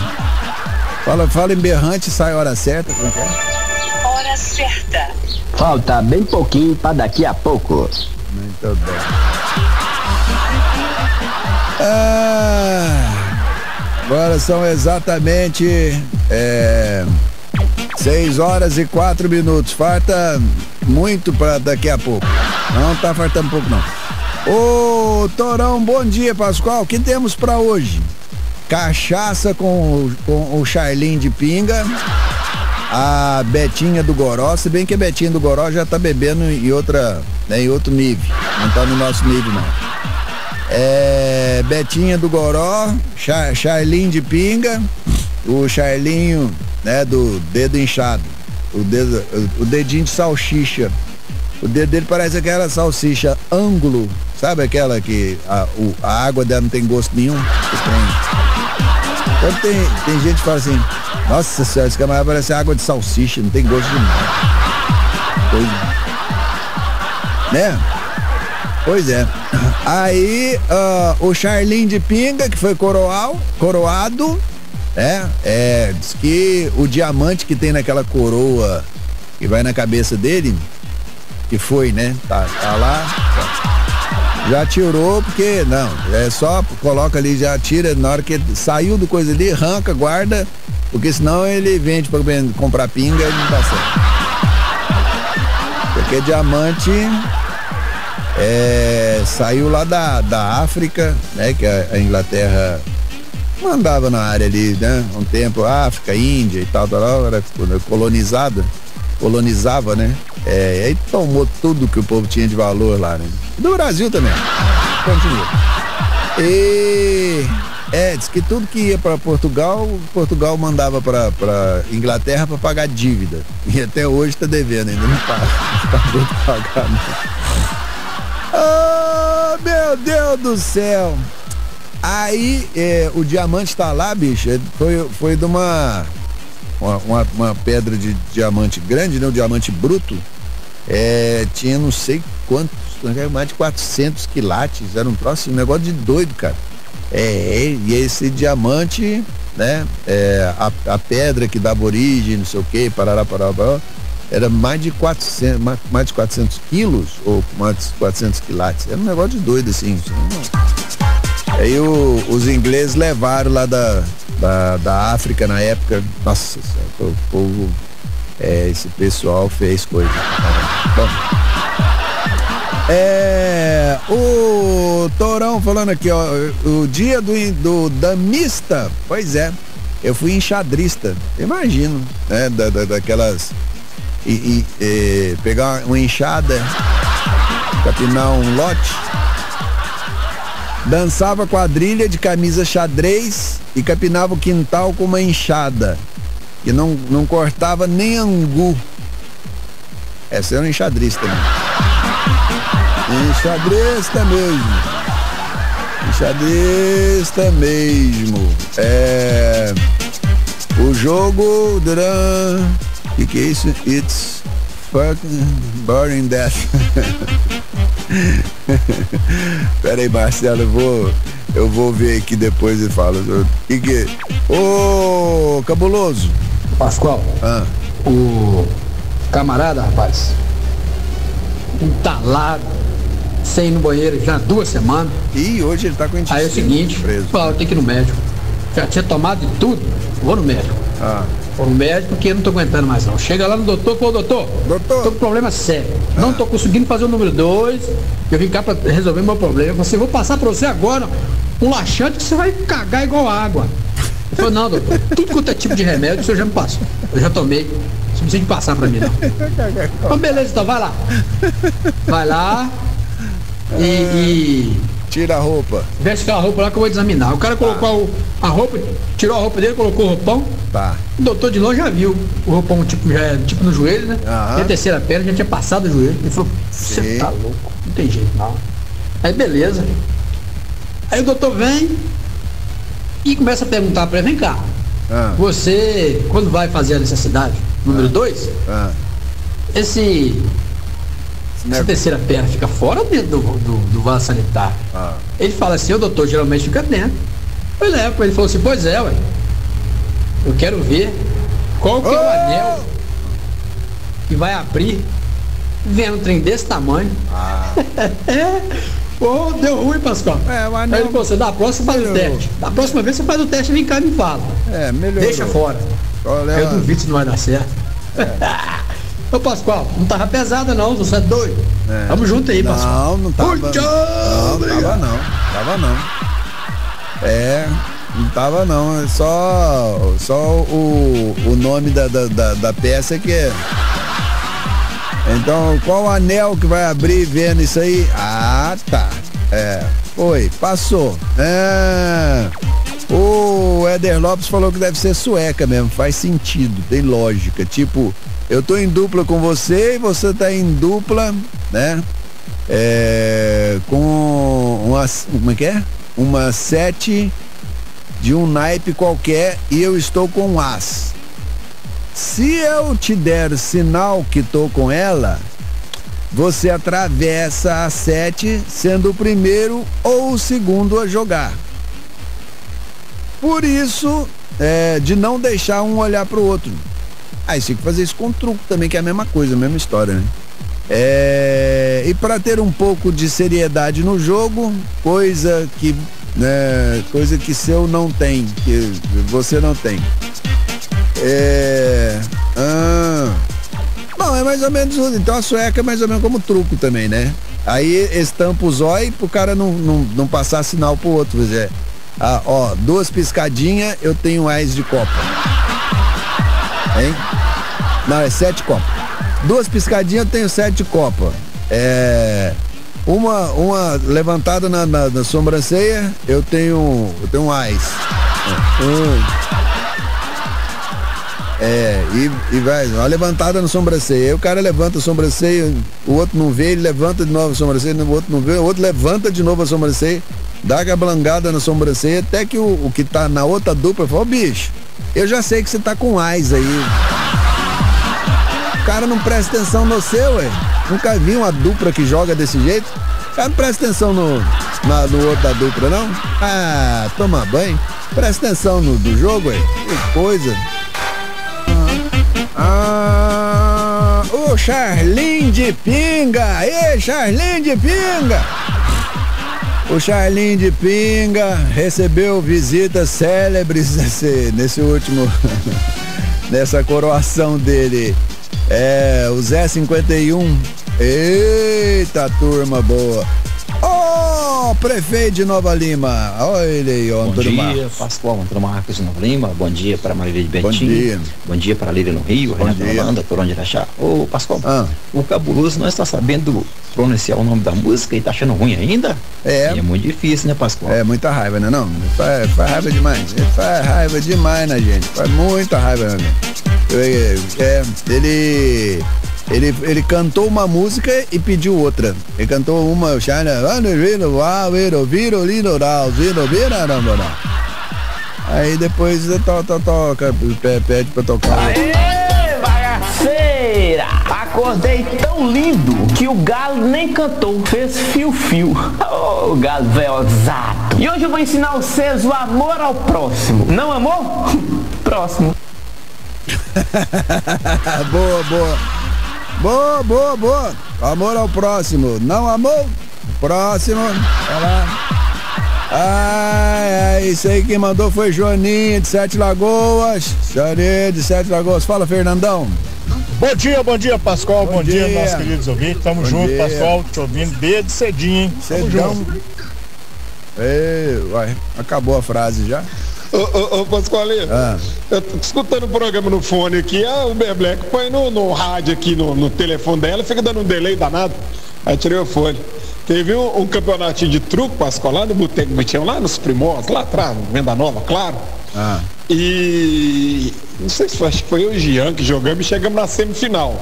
Speaker 1: Fala, fala em berrante, sai a hora certa. Como
Speaker 9: é? Hora certa.
Speaker 7: Falta bem pouquinho para daqui a pouco.
Speaker 1: Muito bem. Ah, agora são exatamente é, 6 horas e 4 minutos. Falta muito para daqui a pouco. Não tá faltando pouco não. Ô Torão, bom dia Pascoal. O que temos para hoje? Cachaça com, com o Charlin de pinga. A Betinha do Goró, se bem que a Betinha do Goró já tá bebendo em outra, né, em outro nível. Não tá no nosso nível não. É, Betinha do Goró, Char, Charlin de pinga, o Charlinho, né, do dedo inchado. O, dedo, o dedinho de salsicha. O dedo dele parece aquela salsicha ângulo, sabe aquela que a, o, a água dela não tem gosto nenhum? Então tem, tem gente que fala assim, nossa senhora, esse camarada parece água de salsicha, não tem gosto de nada. Pois, né? Pois é. Aí uh, o Charlin de Pinga, que foi coroal, coroado, é, é, diz que o diamante que tem naquela coroa que vai na cabeça dele, que foi, né? Tá, tá lá. Já tirou, porque não, é só coloca ali, já tira, na hora que saiu do coisa ali, arranca, guarda, porque senão ele vende para comprar pinga e não dá certo. Porque diamante é, saiu lá da, da África, né? Que a, a Inglaterra mandava na área ali, né? Um tempo, África, Índia e tal, tal, era colonizada, colonizava, né? É, aí tomou tudo que o povo tinha de valor lá, né? Do Brasil também. Continua. E é, diz que tudo que ia para Portugal, Portugal mandava para Inglaterra para pagar dívida. E até hoje está devendo ainda, não paga. De pagar, não. Meu Deus do céu! Aí é, o diamante está lá, bicho, é, foi, foi de uma, uma, uma, pedra de diamante grande, né? Diamante bruto. É, tinha não sei quantos mais de 400 quilates, era um troço, um negócio de doido, cara. É, e esse diamante, né, é, a, a, pedra que dava origem, não sei o que, parará, parará, parará, era mais de 400, mais, mais de 400 quilos, ou mais de 400 quilates, era um negócio de doido, assim. Aí o, os ingleses levaram lá da, da, da África na época, nossa, o povo, é, esse pessoal fez coisa. Bom, é, o Torão falando aqui, ó, o dia do, do damista, pois é, eu fui enxadrista, imagino, né, da, da daquelas, e, e, e, pegar uma enxada, capinar um lote, Dançava quadrilha de camisa xadrez e capinava o quintal com uma enxada. Que não, não cortava nem angu. Essa era um enxadrista também. Enxadrista mesmo. Enxadrista mesmo. É. O jogo. Duran, isso? It's fucking boring death. Pera aí, Marcelo, eu vou, eu vou ver aqui depois e falo. Que que... Ô, cabuloso.
Speaker 8: Pascoal.
Speaker 1: Ah.
Speaker 8: O camarada, rapaz, entalado, sem ir no banheiro já há duas semanas.
Speaker 1: E hoje ele tá com
Speaker 8: Aí é o seguinte,
Speaker 1: preso.
Speaker 8: fala, tem que ir no médico. Já tinha tomado de tudo, vou no médico.
Speaker 1: Ah.
Speaker 8: Vou no médico porque eu não tô aguentando mais não. Chega lá no doutor, falou, doutor,
Speaker 1: doutor,
Speaker 8: tô com problema sério. Não tô conseguindo fazer o número dois. Eu vim cá pra resolver meu problema. Você vou passar pra você agora um laxante que você vai cagar igual água. Eu falei, não, doutor, tudo quanto é tipo de remédio o senhor já me passou. Eu já tomei. Você não precisa de passar pra mim, não. Então beleza, então vai lá. Vai lá e, e
Speaker 1: Tira a roupa.
Speaker 8: veste aquela roupa lá que eu vou examinar. O cara colocou a, a roupa, tirou a roupa dele, colocou o roupão.
Speaker 1: Tá.
Speaker 8: O doutor de longe já viu o roupão tipo, já, é tipo no joelho, né?
Speaker 1: Aham.
Speaker 8: E a terceira perna já tinha passado o joelho. Ele falou, você tá louco, não tem jeito não. Aí beleza. Aí o doutor vem e começa a perguntar pra ele, vem cá,
Speaker 1: Ah.
Speaker 8: você, quando vai fazer a necessidade, número dois,
Speaker 1: Ah.
Speaker 8: esse. Essa terceira perna fica fora dentro do, do, do vaso sanitário?
Speaker 1: Ah.
Speaker 8: Ele fala assim, o doutor geralmente fica dentro. Eu levo, ele falou assim, pois é, ué. Eu quero ver qual que é o anel que vai abrir vendo um trem desse tamanho. é. Pô, deu ruim, Pascoal.
Speaker 1: É, o
Speaker 8: Aí
Speaker 1: anel.
Speaker 8: ele falou assim, da próxima faz o teste. Da próxima vez você faz o teste, vem cá e me fala.
Speaker 1: É, melhorou.
Speaker 8: Deixa fora.
Speaker 1: É
Speaker 8: Eu
Speaker 1: a-
Speaker 8: duvido se não vai dar certo. Ô Pascoal, não tava pesada não, você é doido.
Speaker 1: É.
Speaker 8: Tamo junto aí, Pascoal.
Speaker 1: Não, não tava. Não,
Speaker 8: obrigado.
Speaker 1: tava não. Tava não. É, não tava não. É só, só o, o nome da, da, da, da peça que é. Então, qual anel que vai abrir vendo isso aí? Ah, tá. É, foi, passou. É. O Éder Lopes falou que deve ser sueca mesmo, faz sentido, tem lógica. Tipo, eu tô em dupla com você e você tá em dupla, né? É, com uma, como é que é? Uma sete de um naipe qualquer e eu estou com um as. Se eu te der sinal que tô com ela, você atravessa a sete, sendo o primeiro ou o segundo a jogar. Por isso, é, de não deixar um olhar pro outro. Aí você tem que fazer isso com truco também, que é a mesma coisa, a mesma história, né? É, e para ter um pouco de seriedade no jogo, coisa que né, coisa que seu não tem, que você não tem. É, ah, bom, é mais ou menos, então a sueca é mais ou menos como truco também, né? Aí estampa o zóio pro cara não, não, não passar sinal pro outro, quer ah, ó, duas piscadinhas, eu tenho ais de copa. Hein? Não, é sete copas. Duas piscadinhas eu tenho sete copas. É. Uma, uma levantada na, na, na sobrancelha, eu tenho. Eu tenho um. É, e, e vai, uma levantada na sobrancelha. Aí o cara levanta a sobrancelha, o outro não vê, ele levanta de novo a sobrancelha, o outro não vê, o outro levanta de novo a sobrancelha, dá aquela blangada na sobrancelha, até que o, o que tá na outra dupla fala, ô bicho, eu já sei que você tá com ais aí. O cara não presta atenção no seu, ué. Nunca vi uma dupla que joga desse jeito. O cara não presta atenção no, na- no outro da dupla, não? Ah, toma banho. Presta atenção no do jogo, ué. Que coisa. Ah, o Charlin de Pinga! Ei, Charlin de Pinga! O Charlin de Pinga recebeu visitas célebres nesse, nesse último. nessa coroação dele. É, o Zé 51. Eita, turma boa. Pascoal, prefeito de Nova Lima. Olha aí, ó,
Speaker 10: Bom
Speaker 1: Antônio
Speaker 10: dia,
Speaker 1: Marcos.
Speaker 10: Pascoal Antônio Marcos de Nova Lima. Bom dia para Marília de
Speaker 1: Bom
Speaker 10: Betim.
Speaker 1: dia.
Speaker 10: Bom dia para Lília no Rio,
Speaker 1: Bom dia.
Speaker 10: Holanda, por onde ele achar. Ô, Pascoal,
Speaker 1: Ah.
Speaker 10: o Cabuloso não está sabendo pronunciar o nome da música e tá achando ruim ainda?
Speaker 1: É.
Speaker 10: E é muito difícil, né, Pascoal?
Speaker 1: É muita raiva, né? Não, faz, faz raiva demais. Faz raiva demais na gente. Faz muita raiva na gente. Eu- É, ele, ele, ele cantou uma música e pediu outra. Ele cantou uma, China. Aí depois to, to, toca, pe- pede pra tocar.
Speaker 11: Aê, bagaceira! Acordei tão lindo que o galo nem cantou, fez fio-fio. Ô, galo velozado. E hoje eu vou ensinar vocês o amor ao próximo. Não amor? Próximo.
Speaker 1: boa, boa. Boa, boa, boa. Amor ao próximo. Não amor? Próximo. Vai lá. Ai, ai, isso aí quem mandou foi Joaninha de Sete Lagoas. Joaninha de Sete Lagoas. Fala, Fernandão.
Speaker 12: Bom dia, bom dia, Pascoal. Bom, dia,
Speaker 1: dia.
Speaker 12: nossos queridos ouvintes. Tamo
Speaker 1: Bom
Speaker 12: junto,
Speaker 1: dia.
Speaker 12: Pascoal. Te ouvindo desde cedinho, hein? Tamo
Speaker 1: Cedão.
Speaker 12: junto.
Speaker 1: Ei, vai, acabou a frase já?
Speaker 13: Ô, ô, ô Pascoalinho,
Speaker 1: Ah.
Speaker 13: eu tô escutando o programa no fone aqui, a Uber Black põe no, no rádio aqui, no, no telefone dela, fica dando um delay danado. Aí tirei o fone. Teve um, um campeonatinho de truco, Pascoal, lá no Boteco Butião, lá nos primórdios, lá atrás, Venda Nova, claro.
Speaker 1: Ah.
Speaker 13: E não sei se foi, acho que foi eu e o Jean que jogamos e chegamos na semifinal.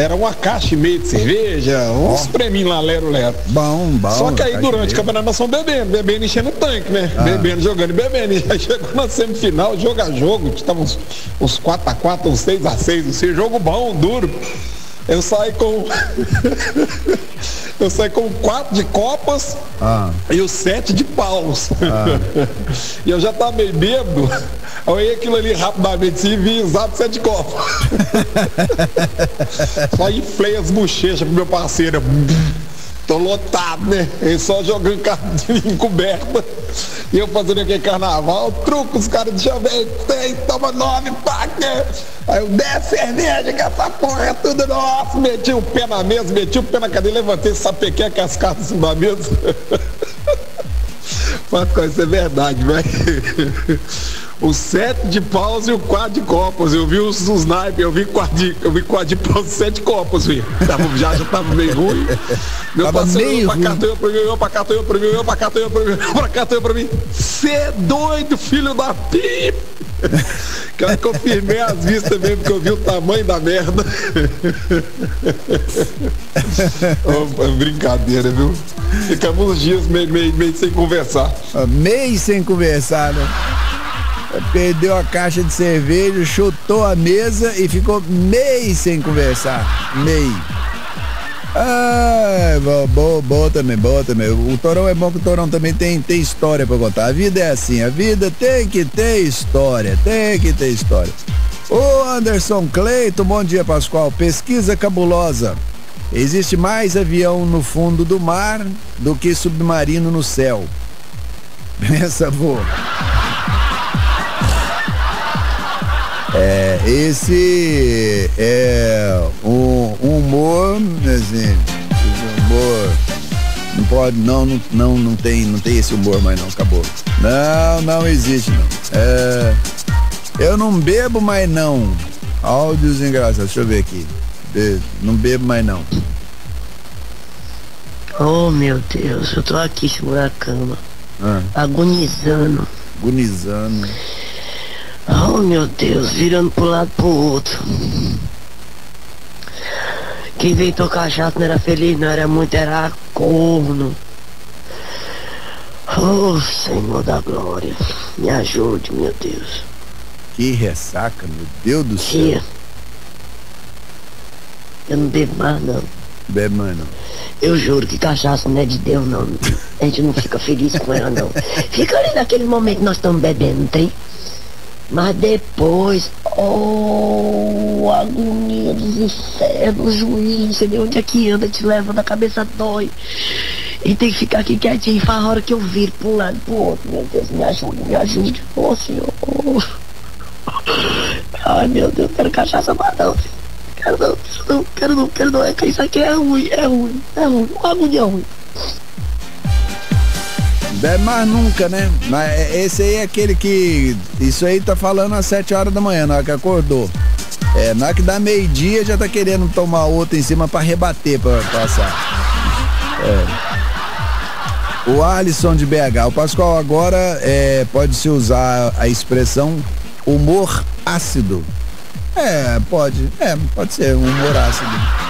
Speaker 13: Era uma caixa e meia de cerveja, uns preminhos lá, lero, lero.
Speaker 1: Bom, bom.
Speaker 13: Só que aí durante o campeonato nós fomos bebendo, bebendo, enchendo o tanque, né?
Speaker 1: Ah.
Speaker 13: Bebendo, jogando e bebendo. E aí chegou na semifinal, jogo a jogo, tava uns, uns 4x4, uns 6x6, assim, jogo bom, duro. Eu saí com. eu saí com quatro de copas
Speaker 1: Ah.
Speaker 13: e os sete de paus. e eu já tava meio bêbado. Eu olhei aquilo ali rapidamente assim, e vi exato sete copas. Só inflei as bochechas pro meu parceiro. Tô lotado, né? Ele só jogando cartinha encoberta. E eu fazendo aquele carnaval, truco, os caras de ver, tem, toma nove, paca. Aí eu desce cerveja, que essa porra é tudo nosso. Meti o pé na mesa, meti o pé na cadeira, levantei, sapequei as cartas em cima da mesa. Mas isso é verdade, velho. O sete de paus e o quatro de copas. Eu vi os, os naipes, eu vi quatro de, eu vi quatro de paus e sete copas, filho. Tava, já, já tava meio ruim. Meu
Speaker 1: Tava
Speaker 13: parceiro
Speaker 1: meio
Speaker 13: pra cá, eu pra mim, olhou pra cá, eu pra mim, olhou pra cá, eu pra mim, olhou pra cá, eu pra mim. Cê é doido, filho da pi! Eu firmei as vistas mesmo, porque eu vi o tamanho da merda. É brincadeira, viu? Ficamos uns dias meio, meio, meio sem conversar.
Speaker 1: Mês sem conversar, né? Perdeu a caixa de cerveja, chutou a mesa e ficou mês sem conversar. Mês. Ah, boa, boa, também, boa também. O Torão é bom que o Torão também tem, tem história pra contar. A vida é assim, a vida tem que ter história, tem que ter história. Ô Anderson Cleito, bom dia Pascoal. Pesquisa cabulosa. Existe mais avião no fundo do mar do que submarino no céu. Pensa, vô. É, esse é um, um humor, assim, esse humor não pode, não, não, não, não tem, não tem esse humor mais não, acabou. Não, não existe não. É, eu não bebo mais não. Áudios engraçados, deixa eu ver aqui. Be- não bebo mais não.
Speaker 14: Oh meu Deus, eu tô aqui segurando a cama,
Speaker 1: Ah,
Speaker 14: agonizando.
Speaker 1: agonizando.
Speaker 14: Oh meu Deus, virando pro lado pro outro. Quem inventou cachaça não era feliz, não era muito, era corno. Oh Senhor da glória, me ajude, meu Deus.
Speaker 1: Que ressaca, meu Deus do céu.
Speaker 14: Tia, eu não bebo mais não.
Speaker 1: Bebe mais não.
Speaker 14: Eu juro que cachaça não é de Deus não. A gente não fica feliz com ela não. Fica ali naquele momento que nós estamos bebendo, tem? Mas depois, oh, agonia dos infernos, juiz, sei onde é que anda, te leva da cabeça dói. E tem que ficar aqui quietinho faz a hora que eu viro um lado pro outro. Meu Deus, me ajude, me ajude. Ô senhor. Ai meu Deus, quero cachaça mais não. Quero não, quero não, quero não. É que isso aqui é ruim, é ruim, é ruim. Uma agonia ruim.
Speaker 1: Bebe mais nunca, né? Mas é- esse aí é aquele que. Isso aí tá falando às 7 horas da manhã, na hora que acordou. É, na hora que dá meio-dia já tá querendo tomar outro em cima pra rebater pra passar. É. O Alisson de BH. O Pascoal agora é, pode-se usar a expressão humor ácido. É, pode. É, pode ser um humor ácido.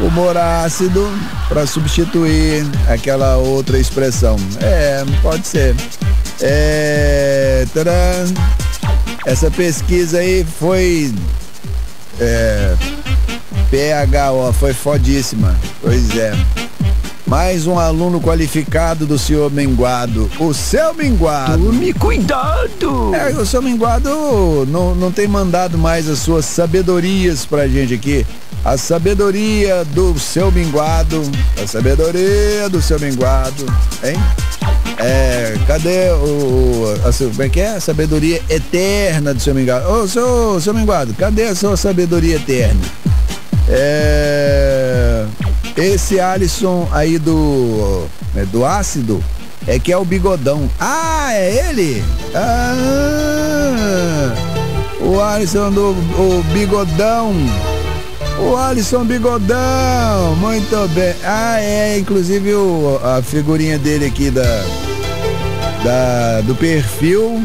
Speaker 1: Humor ácido para substituir aquela outra expressão. É, pode ser. É, tadã. essa pesquisa aí foi é, PHO, foi fodíssima. Pois é. Mais um aluno qualificado do senhor Minguado. O seu Minguado.
Speaker 10: Tome cuidado!
Speaker 1: É, o seu Minguado não, não tem mandado mais as suas sabedorias pra gente aqui. A sabedoria do seu Minguado. A sabedoria do seu Minguado. Hein? É, cadê o. A, su- como é que é? A sabedoria eterna do seu Minguado. Ô, seu, seu Minguado, cadê a sua sabedoria eterna? É. Esse Alisson aí do. é, do ácido é que é o bigodão. Ah, é ele? Ah! O Alisson do o bigodão. O Alisson Bigodão, muito bem. Ah, é, inclusive o, a figurinha dele aqui da, da do perfil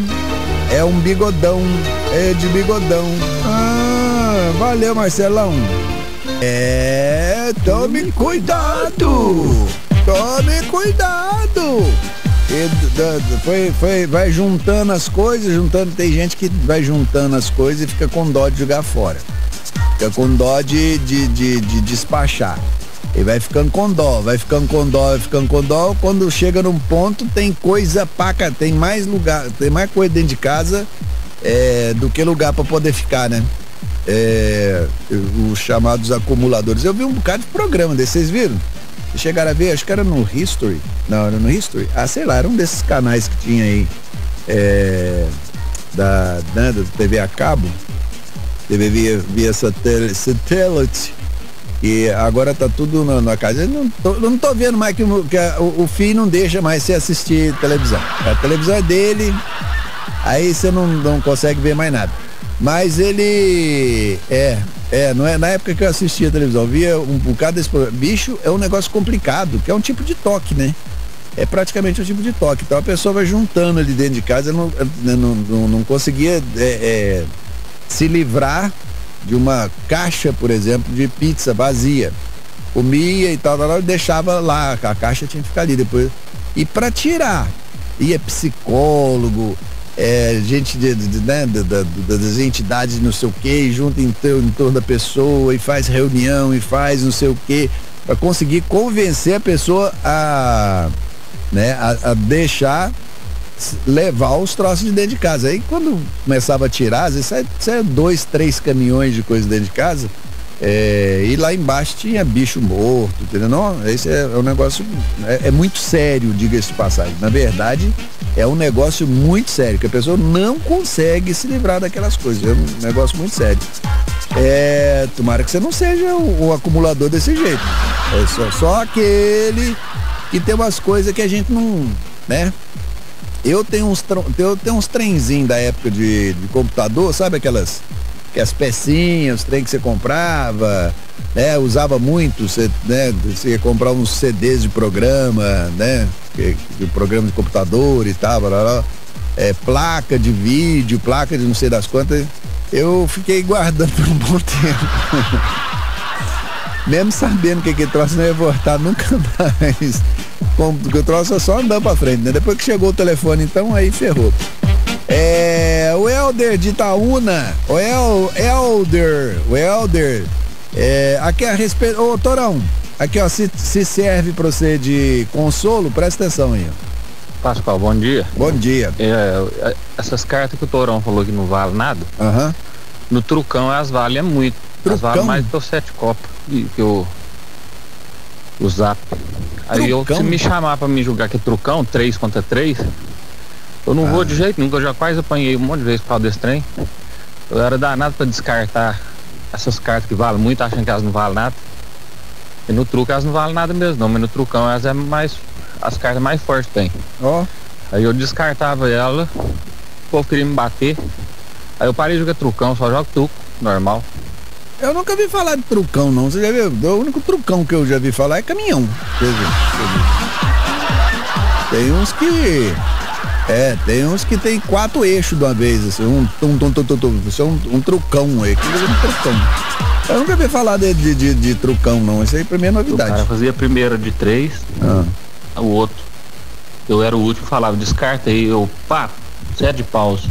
Speaker 1: é um bigodão, é de bigodão. Ah, valeu, Marcelão. É, tome cuidado, tome cuidado. E foi, foi, vai juntando as coisas, juntando. Tem gente que vai juntando as coisas e fica com dó de jogar fora. Fica com dó de, de, de, de despachar. E vai ficando com dó, vai ficando com dó, vai ficando com dó. Quando chega num ponto, tem coisa paca, tem mais lugar, tem mais coisa dentro de casa é, do que lugar para poder ficar, né? É, os chamados acumuladores. Eu vi um bocado de programa desse, vocês viram? Chegaram a ver, acho que era no History. Não, era no History. Ah, sei lá, era um desses canais que tinha aí. É, da, né, da TV a cabo. TV via, via satélite. E agora tá tudo na, na casa. Eu não tô, não tô vendo mais que, o- que a- o, o não deixa mais você assistir televisão. A televisão é dele, aí você não, não consegue ver mais nada. Mas ele é, é, não é na época que eu assistia televisão, via um bocado desse programa. Bicho é um negócio complicado, que é um tipo de toque, né? É praticamente um tipo de toque. Então a pessoa vai juntando ali dentro de casa, não, não, não, não conseguia é, é, se livrar de uma caixa, por exemplo, de pizza vazia. Comia e tal, tal, tal, deixava lá, a caixa tinha que ficar ali depois. E para tirar, ia psicólogo, é, gente de, de- de- né, da- da- da- das entidades não sei o que, junto em, em torno da pessoa e faz reunião e faz não sei o que, para conseguir convencer a pessoa a, né, a, a deixar levar os troços de dentro de casa. Aí quando começava a tirar, às vezes sai, sai dois, três caminhões de coisa dentro de casa. é, e lá embaixo tinha bicho morto, entendeu? Não, esse é, é um negócio. É, é muito sério, diga-se de passagem. Na verdade, é um negócio muito sério, que a pessoa não consegue se livrar daquelas coisas. É um negócio muito sério. É, tomara que você não seja o, o acumulador desse jeito. É só, só aquele que tem umas coisas que a gente não. né? Eu tenho uns, eu tenho uns trenzinhos da época de, de computador, sabe aquelas que as pecinhas, os trem que você comprava, né? Usava muito, você, né? Você ia comprar uns CDs de programa, né? De programa de computador e tal, blá, blá. É, placa de vídeo, placa de não sei das quantas. Eu fiquei guardando por um bom tempo. Mesmo sabendo que aquele troço não ia voltar nunca mais. O troço é só andando pra frente, né? Depois que chegou o telefone, então aí ferrou. É, o Helder de Itaúna, o El, Elder, o Elder, é, aqui a respeito, ô Torão, aqui ó, se, se serve pra você de consolo, presta atenção aí, ó.
Speaker 15: Pascoal, bom dia.
Speaker 1: Bom dia.
Speaker 15: É, essas cartas que o Torão falou que não vale nada,
Speaker 1: Aham.
Speaker 15: no trucão elas valem muito. Elas
Speaker 1: Trucão?
Speaker 15: valem mais do que o sete copos que, que o, o zap. Aí eu, se me chamar pra me julgar que é trucão, 3 contra 3, eu não
Speaker 1: Ah.
Speaker 15: vou de jeito nenhum, eu já quase apanhei um monte de vezes por causa desse trem. Eu era danado pra descartar essas cartas que valem muito, achando que elas não valem nada. E no truque elas não valem nada mesmo, não, mas no trucão elas é mais. as cartas mais fortes que tem.
Speaker 1: Ó.
Speaker 15: Aí eu descartava ela, o povo queria me bater. Aí eu parei de jogar trucão, só jogo truco, normal.
Speaker 1: Eu nunca vi falar de trucão, não. Você já viu? O único trucão que eu já vi falar é caminhão. Tem uns que. É, tem uns que tem quatro eixos de uma vez, assim, um tum, tum, tum, tum, tum. Isso é um, um trucão aí. Um trucão. Eu nunca vi falar de, de, de, de trucão, não. Isso aí pra mim é
Speaker 15: O
Speaker 1: novidade.
Speaker 15: cara fazia a primeira de três, o outro. Eu era o último, falava, descarta aí, eu, pá, sete de paus,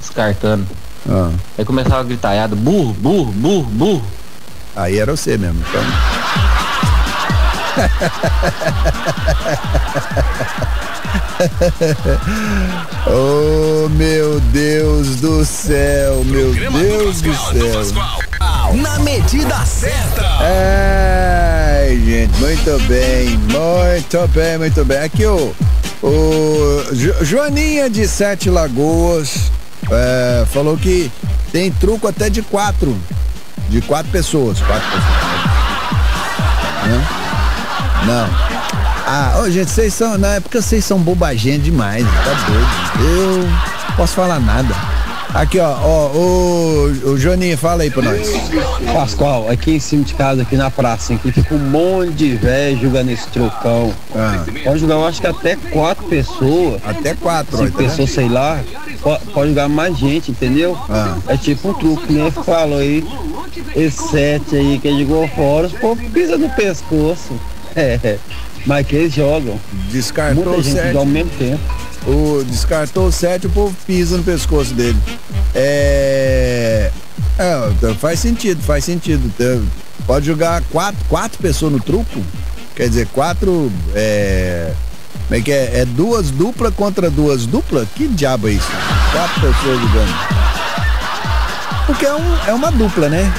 Speaker 15: descartando.
Speaker 1: Ah.
Speaker 15: Aí começava a gritaiada, burro, burro, burro, burro.
Speaker 1: Aí era você mesmo, então. oh meu Deus do céu, meu Deus do céu.
Speaker 3: Na medida certa.
Speaker 1: Ai, gente, muito bem, muito bem, muito bem. Aqui o, o Jo- Joaninha de Sete Lagoas é, falou que tem truco até de quatro, de quatro pessoas, quatro pessoas. Hã? Não. Ah, ô, gente, vocês são, na época vocês são bobagem demais, tá doido. Eu não posso falar nada. Aqui, ó, ó, o, o Joaninha, fala aí pra nós.
Speaker 16: Pascoal, aqui em cima de casa, aqui na praça, aqui fica um monte de velho jogando esse trucão. Pode jogar, eu acho que até quatro pessoas.
Speaker 1: Até quatro,
Speaker 16: Cinco pessoas, sei lá. po- Pode jogar mais gente, entendeu? É tipo um truque, ele falou aí. Esse sete aí que ele jogou fora, os povo pisa no pescoço. É, mas que eles jogam.
Speaker 1: Descartou
Speaker 16: Muita gente
Speaker 1: sete.
Speaker 16: ao mesmo tempo.
Speaker 1: O descartou 7, o povo pisa no pescoço dele. É. é, então faz sentido, faz sentido. Então, Pode jogar quatro, quatro pessoas no truco? Quer dizer, quatro. É. Como é que é? É duas duplas contra duas duplas? Que diabo é isso? Quatro pessoas jogando. Porque é, um, é uma dupla, né?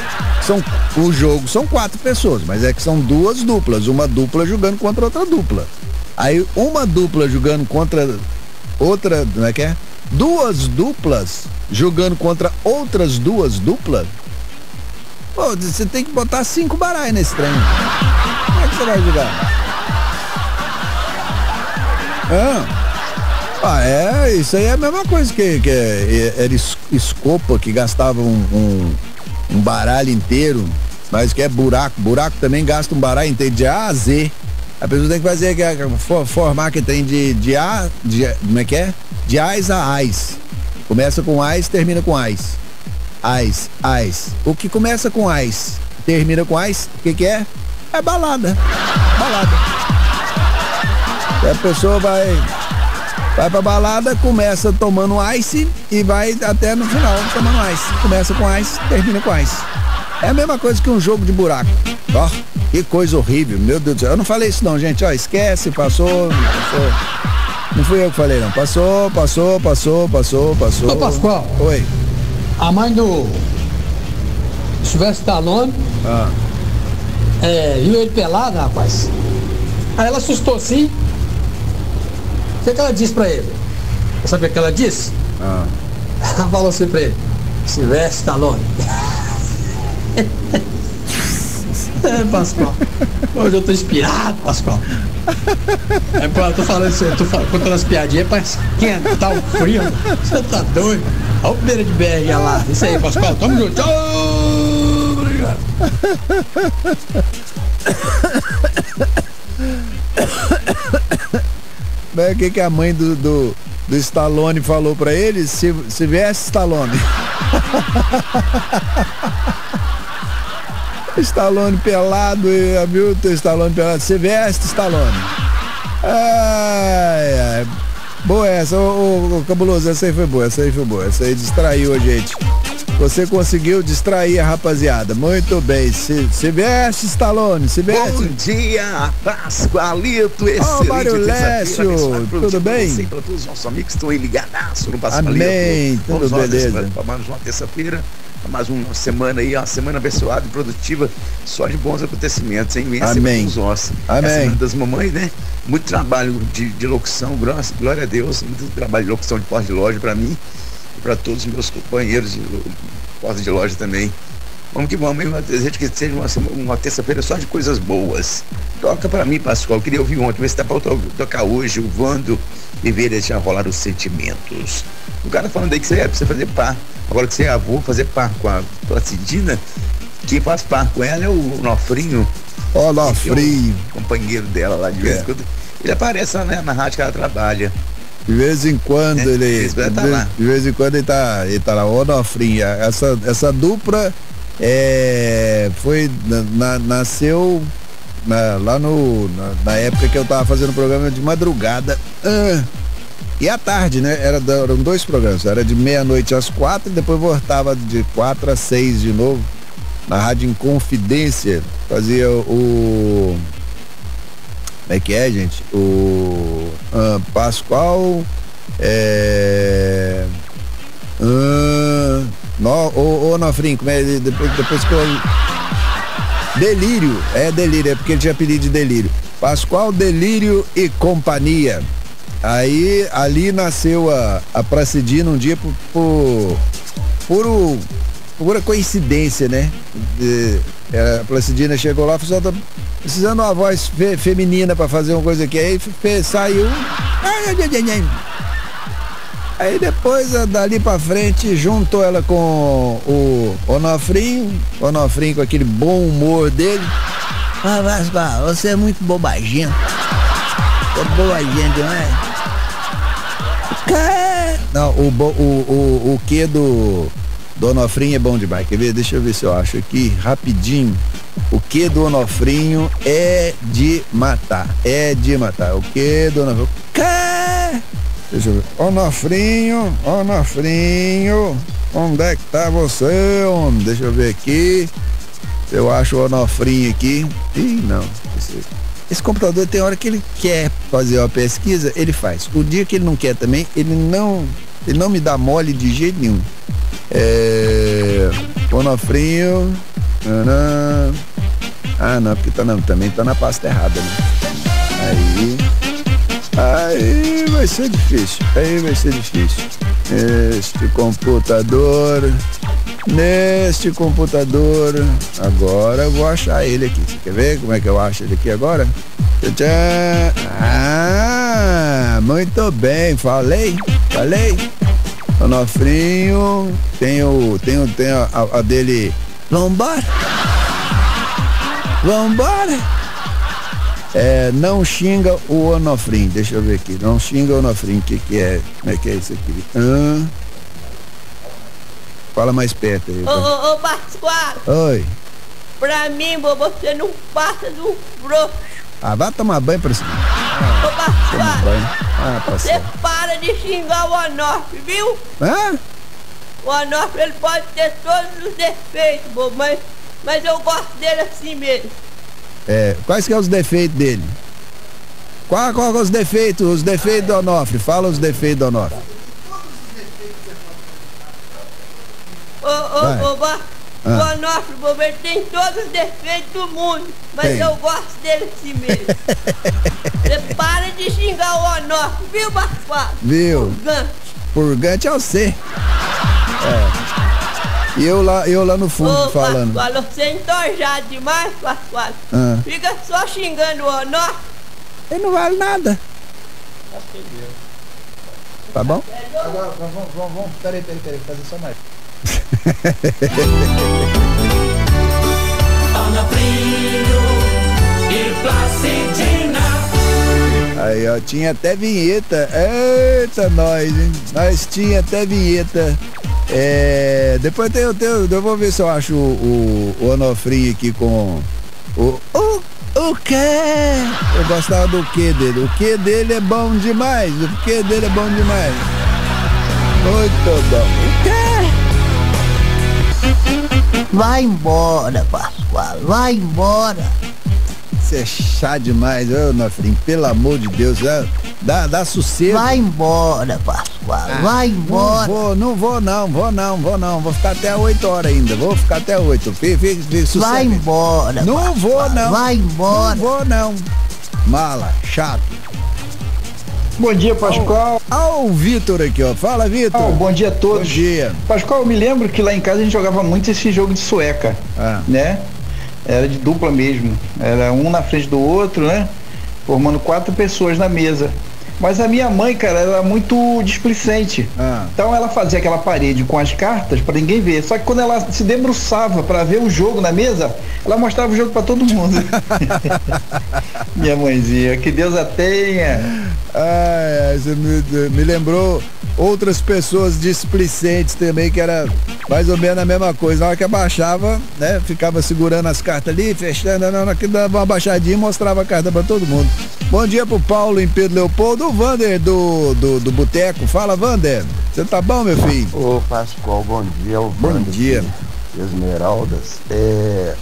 Speaker 1: São, o jogo são quatro pessoas, mas é que são duas duplas. Uma dupla jogando contra outra dupla. Aí uma dupla jogando contra outra, como é que é? Duas duplas jogando contra outras duas duplas. Pô, você tem que botar cinco baralhos nesse trem. Como é que você vai jogar? Ah, ah, é, isso aí é a mesma coisa que, que é- era es- escopa que gastava um, um, um baralho inteiro, mas que é buraco. Buraco também gasta um baralho inteiro de A a Z. A pessoa tem que fazer é- for- formar que tem de, de A, de, como é que é? De Ais a Ais. Começa com Ais, termina com Ais. Ais, Ais. O que começa com Ais, termina com Ais, o que que é? É balada. Balada. E a pessoa vai vai pra balada, começa tomando ice e vai até no final tomando ice. Começa com ice, termina com ice. É a mesma coisa que um jogo de buraco. Ó, que coisa horrível, meu Deus do céu. Eu não falei isso não, gente. Ó, esquece, passou, passou. Não fui eu que falei não. Passou, passou, passou, passou, passou.
Speaker 8: Ô, Pascoal.
Speaker 1: Oi.
Speaker 8: A mãe do Silvestre Stallone
Speaker 1: Ah.
Speaker 8: é, viu ele pelado, rapaz. Aí ela assustou assim. O que, que ela disse pra ele? Sabe o que ela disse?
Speaker 1: Ah.
Speaker 8: Ela falou assim pra ele, Silvestre Stallone. é, Pascoal. Hoje eu tô inspirado, Pascoal. É, pô, eu tô falando assim, eu tô fal- contando as piadinhas pra esquentar o frio. Você tá doido? Olha o beira de BR lá. Isso aí, Pascoal. Tamo junto. Tchau. Obrigado.
Speaker 1: O que, que a mãe do, do, do Stallone falou pra ele? Se, se viesse Stallone. Stallone pelado, e a Milton Stallone pelado. Se veste Stallone. Ai, ai. Boa essa, ô, ô, ô, cabuloso, essa aí foi boa, essa aí foi boa, essa aí distraiu a gente. Você conseguiu distrair a rapaziada. Muito bem. Se, se veste, Stallone, se veste.
Speaker 17: Bom dia, Pascoalito, excelente
Speaker 1: Mário
Speaker 17: terça-feira,
Speaker 1: Lécio, tudo bem?
Speaker 17: você Para todos os nossos amigos estão aí ligadaço no Pascoalito.
Speaker 1: Amém, tudo
Speaker 17: Vamos
Speaker 1: beleza.
Speaker 17: Para mais uma terça-feira, mais uma semana aí, uma semana abençoada e produtiva, só de bons acontecimentos, hein? Venha
Speaker 1: Amém.
Speaker 17: com os nossos.
Speaker 1: Amém.
Speaker 17: É a semana das mamães, né? Muito trabalho de, de locução, graças, glória a Deus, muito trabalho de locução de porta de loja para mim e para todos os meus companheiros de porta de loja também. Vamos que vamos, hein? Desejo que seja uma, uma terça-feira só de coisas boas. Toca pra mim, Pascoal. Eu queria ouvir ontem, se tá pra to- tocar hoje o Vando Viver deixar rolar os sentimentos. O cara falando aí que você é você fazer par. Agora que você é avô, fazer par com a Placidina, quem faz par com ela é o Nofrinho.
Speaker 1: Ó, Nofrinho.
Speaker 17: Companheiro dela lá de vez em
Speaker 1: É.
Speaker 17: quando. Ele aparece lá né, na rádio que ela trabalha.
Speaker 1: De vez em quando
Speaker 17: É,
Speaker 1: ele. de,
Speaker 17: tá
Speaker 1: vez,
Speaker 17: lá.
Speaker 1: de vez em quando ele tá, ele tá lá, ô Nofrinha. Essa, essa dupla é, foi. na- na- nasceu na- lá no. Na, na época que eu tava fazendo programa de madrugada. Ah, e à tarde, né? Era, eram dois programas. Era de meia-noite às quatro e depois voltava de quatro às seis de novo. Na Rádio Inconfidência. Fazia o. Como é que é, gente? O Pascoal. É. no, ô, ô Nofrim, como é? Depois, depois que eu. Delírio, é delírio, é porque ele tinha apelido de delírio. Pascoal Delírio e Companhia. Aí ali nasceu a, a Pracidina um dia por, por, puro, pura coincidência, né? De- é, a Placidina chegou lá e falou, "Ó, tô precisando de uma voz fe- feminina pra fazer uma coisa aqui. Aí fe- saiu. Aí depois, a- dali pra frente, juntou ela com o Onofrinho, Onofrinho com aquele bom humor dele. Ah, Vasco, você é muito bobagento. É bobagento, não é? Ca- Não, o, bo- o, o, o que do, Onofrinho é bom demais. Quer ver? Deixa eu ver se eu acho aqui, rapidinho. O que do Onofrinho é de matar. É de matar. O que do Onofrinho. Deixa eu ver. Onofrinho, Onofrinho, onde é que tá você, homem? Deixa eu ver aqui. Eu acho o Onofrinho aqui. Ih, não. Esse, esse computador tem hora que ele quer fazer uma pesquisa, ele faz. O dia que ele não quer também, ele não, ele não me dá mole de jeito nenhum. É. Onofrinho. nanã. Ah, não, porque tá, não, também tá na pasta errada, né? Aí. Aí vai ser difícil. Aí vai ser difícil. Este computador. Neste computador. Agora eu vou achar ele aqui. Você quer ver como é que eu acho ele aqui agora? Tchau. Ah, muito bem. Falei, falei. Onofrinho. Tem o. Tem o. Tem a- a dele. Vambora. Vambora. É, não xinga o Onofrim, deixa eu ver aqui. Não xinga o Onofrim, o que, que é? Como é que é isso aqui? Hã? Fala mais perto aí.
Speaker 18: Ô,
Speaker 1: tá?
Speaker 18: ô, ô, Pascoal,
Speaker 1: Oi.
Speaker 18: pra mim, vô, você não passa do frouxo.
Speaker 1: Ah, vai tomar banho pra cima.
Speaker 18: Ô,
Speaker 1: Toma
Speaker 18: Pascoal.
Speaker 1: Ah,
Speaker 18: você
Speaker 1: passou.
Speaker 18: para de xingar o Onofre, viu?
Speaker 1: Hã?
Speaker 18: O Onofre, ele pode ter todos os defeitos, vô, mas, mas eu gosto dele assim mesmo.
Speaker 1: É, quais que é os defeitos dele? Qual, qual é os defeitos? Os defeitos do Onofre. Fala os defeitos do Onofre.
Speaker 18: Ô, ô,
Speaker 1: Ah.
Speaker 18: o Onofre, vô, ele tem todos os defeitos do mundo, mas
Speaker 1: Tem.
Speaker 18: eu gosto dele assim mesmo. Você para de xingar o Onofre, viu, Pascoal?
Speaker 1: Viu?
Speaker 18: Gigante.
Speaker 1: Purgante é você. É. E eu lá, eu lá no fundo
Speaker 18: Ô,
Speaker 1: falando.
Speaker 18: Pascoal, você é entojado demais, Pascoal.
Speaker 1: Ah.
Speaker 18: Fica só xingando o Onofre.
Speaker 1: Ele não vale nada. Tá bom?
Speaker 19: Agora, vamos, vamos, vamos, peraí, peraí, peraí, fazer só mais.
Speaker 3: e Placidina.
Speaker 1: Aí, ó, tinha até vinheta. Eita, nós, hein? Nós tinha até vinheta. É, depois tem, tem, eu vou ver se eu acho o, o, o Onofrinho aqui com o. O, o quê? Eu gostava do que dele. O que dele é bom demais. O que dele é bom demais. Muito bom. O quê?
Speaker 20: Vai embora, Pascoal, vai embora.
Speaker 1: Você é chá demais, ô Onofrinho. Pelo amor de Deus, dá, dá, dá sossego.
Speaker 20: Vai embora, Pascoal,
Speaker 1: Ah,
Speaker 20: vai embora.
Speaker 1: Não vou, não vou não, vou não, vou não. Vou ficar até 8 horas ainda. Vou ficar até 8. Fique, fique, fique, sossega.
Speaker 20: Vai embora,
Speaker 1: Não
Speaker 20: Pascoal,
Speaker 1: vou não.
Speaker 20: vai embora.
Speaker 1: Não vou não. Mala, chato.
Speaker 19: Bom dia, Pascoal.
Speaker 1: Ó, o Vitor aqui, ó. Fala, Vitor.
Speaker 19: Oh, bom dia a todos.
Speaker 1: Bom dia.
Speaker 19: Pascoal, eu me lembro que lá em casa a gente jogava muito esse jogo de sueca,
Speaker 1: Ah.
Speaker 19: né? Era de dupla mesmo. Era um na frente do outro, né? Formando quatro pessoas na mesa. Mas a minha mãe, cara, era muito displicente.
Speaker 1: Ah.
Speaker 19: Então ela fazia aquela parede com as cartas para ninguém ver. Só que quando ela se debruçava para ver o jogo na mesa, ela mostrava o jogo para todo mundo. minha mãezinha, que Deus a tenha.
Speaker 1: Ai, você me, me lembrou outras pessoas displicentes também, que era mais ou menos a mesma coisa. Na hora que abaixava, né? Ficava segurando as cartas ali, fechando, na hora que dava uma baixadinha e mostrava a carta pra todo mundo. Bom dia pro Paulo em Pedro Leopoldo, o Vander do, do, do Boteco. Fala, Vander. Você tá bom, meu filho?
Speaker 21: Ô Pascoal, bom dia.
Speaker 1: Bom dia.
Speaker 21: Esmeraldas. É,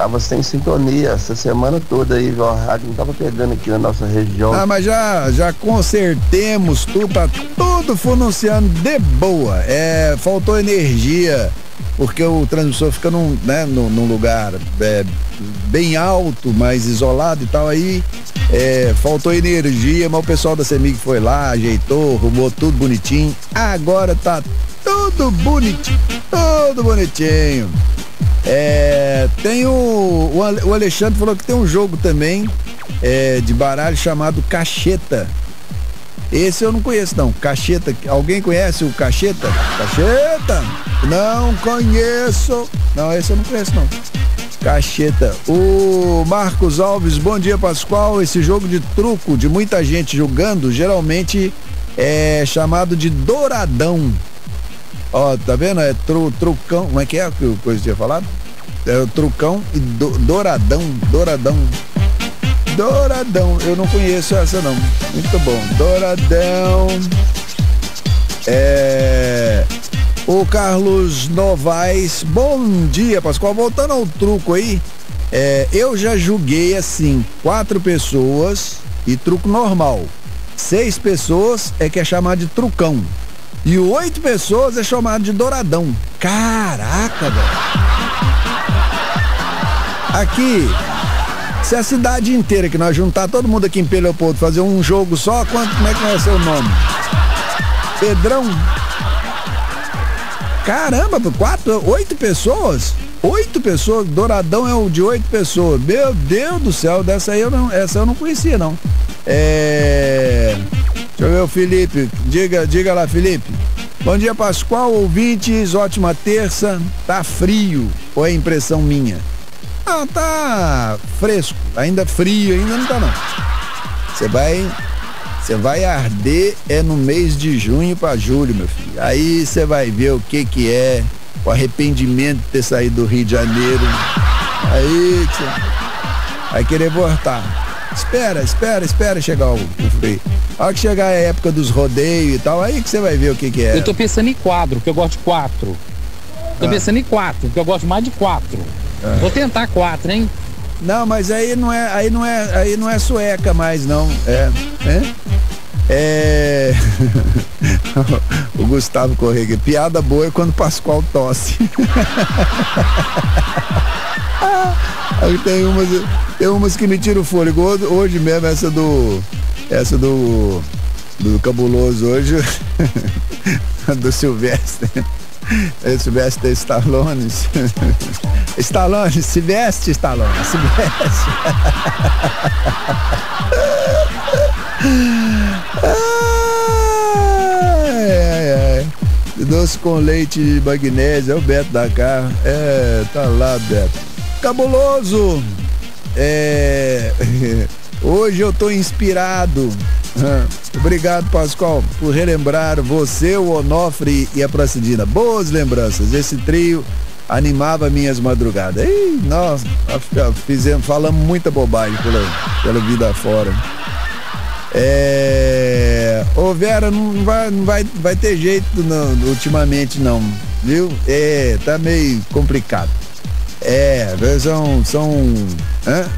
Speaker 21: tava sem sintonia essa semana toda aí, viu? A rádio não tava pegando aqui na nossa região.
Speaker 1: Ah, mas já, já consertemos tudo, tá tudo funcionando de boa. É, faltou energia, porque o transmissor fica num, né, num, num lugar é, bem alto, mais isolado e tal. Aí é, faltou energia, mas o pessoal da CEMIG foi lá, ajeitou, arrumou tudo bonitinho. Agora tá tudo bonitinho, tudo bonitinho. É, tem o, o Ale- o Alexandre falou que tem um jogo também é, de baralho chamado Cacheta. Esse eu não conheço não. Cacheta, alguém conhece o Cacheta? Cacheta? Não conheço. Não, esse eu não conheço não. Cacheta. O Marcos Alves, bom dia Pascoal. Esse jogo de truco de muita gente jogando, geralmente é chamado de douradão. Ó, tá vendo? É tru, trucão. Como é que é que o coisa tinha falado? É o trucão e do- douradão, douradão. Douradão, eu não conheço essa não. Muito bom. Douradão. É. O Carlos Novaes, bom dia, Pascoal. Voltando ao truco aí, é, eu já julguei assim, quatro pessoas e truco normal. Seis pessoas é que é chamado de trucão. E oito pessoas é chamado de douradão. Caraca, velho. Aqui, se a cidade inteira que nós juntar todo mundo aqui em Peleopoldo fazer um jogo só, quanto, como é que vai ser o nome? Pedrão? Caramba, quatro, oito pessoas? Oito pessoas, Douradão é o de oito pessoas. Meu Deus do céu, dessa aí eu não, essa eu não conhecia não. É. Deixa eu ver o Felipe. Diga, diga lá, Felipe. Bom dia, Pascoal, ouvintes, ótima terça. Tá frio, ou é impressão minha? Não, tá fresco, ainda frio, ainda não tá não. Você vai, você vai arder é no mês de junho para julho, meu filho. Aí você vai ver o que que é o arrependimento de ter saído do Rio de Janeiro. Aí você vai querer voltar. Espera, espera, espera chegar o, o frio. A hora que chegar a época dos rodeios e tal, aí que você vai ver o que que é.
Speaker 22: Eu tô pensando em quadro, porque eu gosto de quatro. Tô
Speaker 1: Ah.
Speaker 22: pensando em quatro, porque eu gosto mais de quatro.
Speaker 1: Ah.
Speaker 22: Vou tentar quatro, hein?
Speaker 1: Não, mas aí não é, aí não é, aí não é sueca mais não. É, é. É. o Gustavo Corrêa, piada boa é quando o Pascoal tosse. Tem umas, tem umas que me tiram o fôlego. Hoje- mesmo, essa do. Essa do. Do cabuloso hoje. do Silvestre. É Silvestre Stallone. Stallone, se Stallone, ai. Doce com leite de magnésio, é o Beto da Carro. É, tá lá, Beto. Cabuloso! É. Hoje eu tô inspirado. Obrigado, Pascoal, por relembrar você, o Onofre e a Placidina. Boas lembranças. Esse trio animava minhas madrugadas. Nossa, nós fizemos, falamos muita bobagem pela, pela vida fora. É. Ô Vera, não vai, não vai, vai ter jeito não, ultimamente não, viu? É, tá meio complicado. É, são. são hã?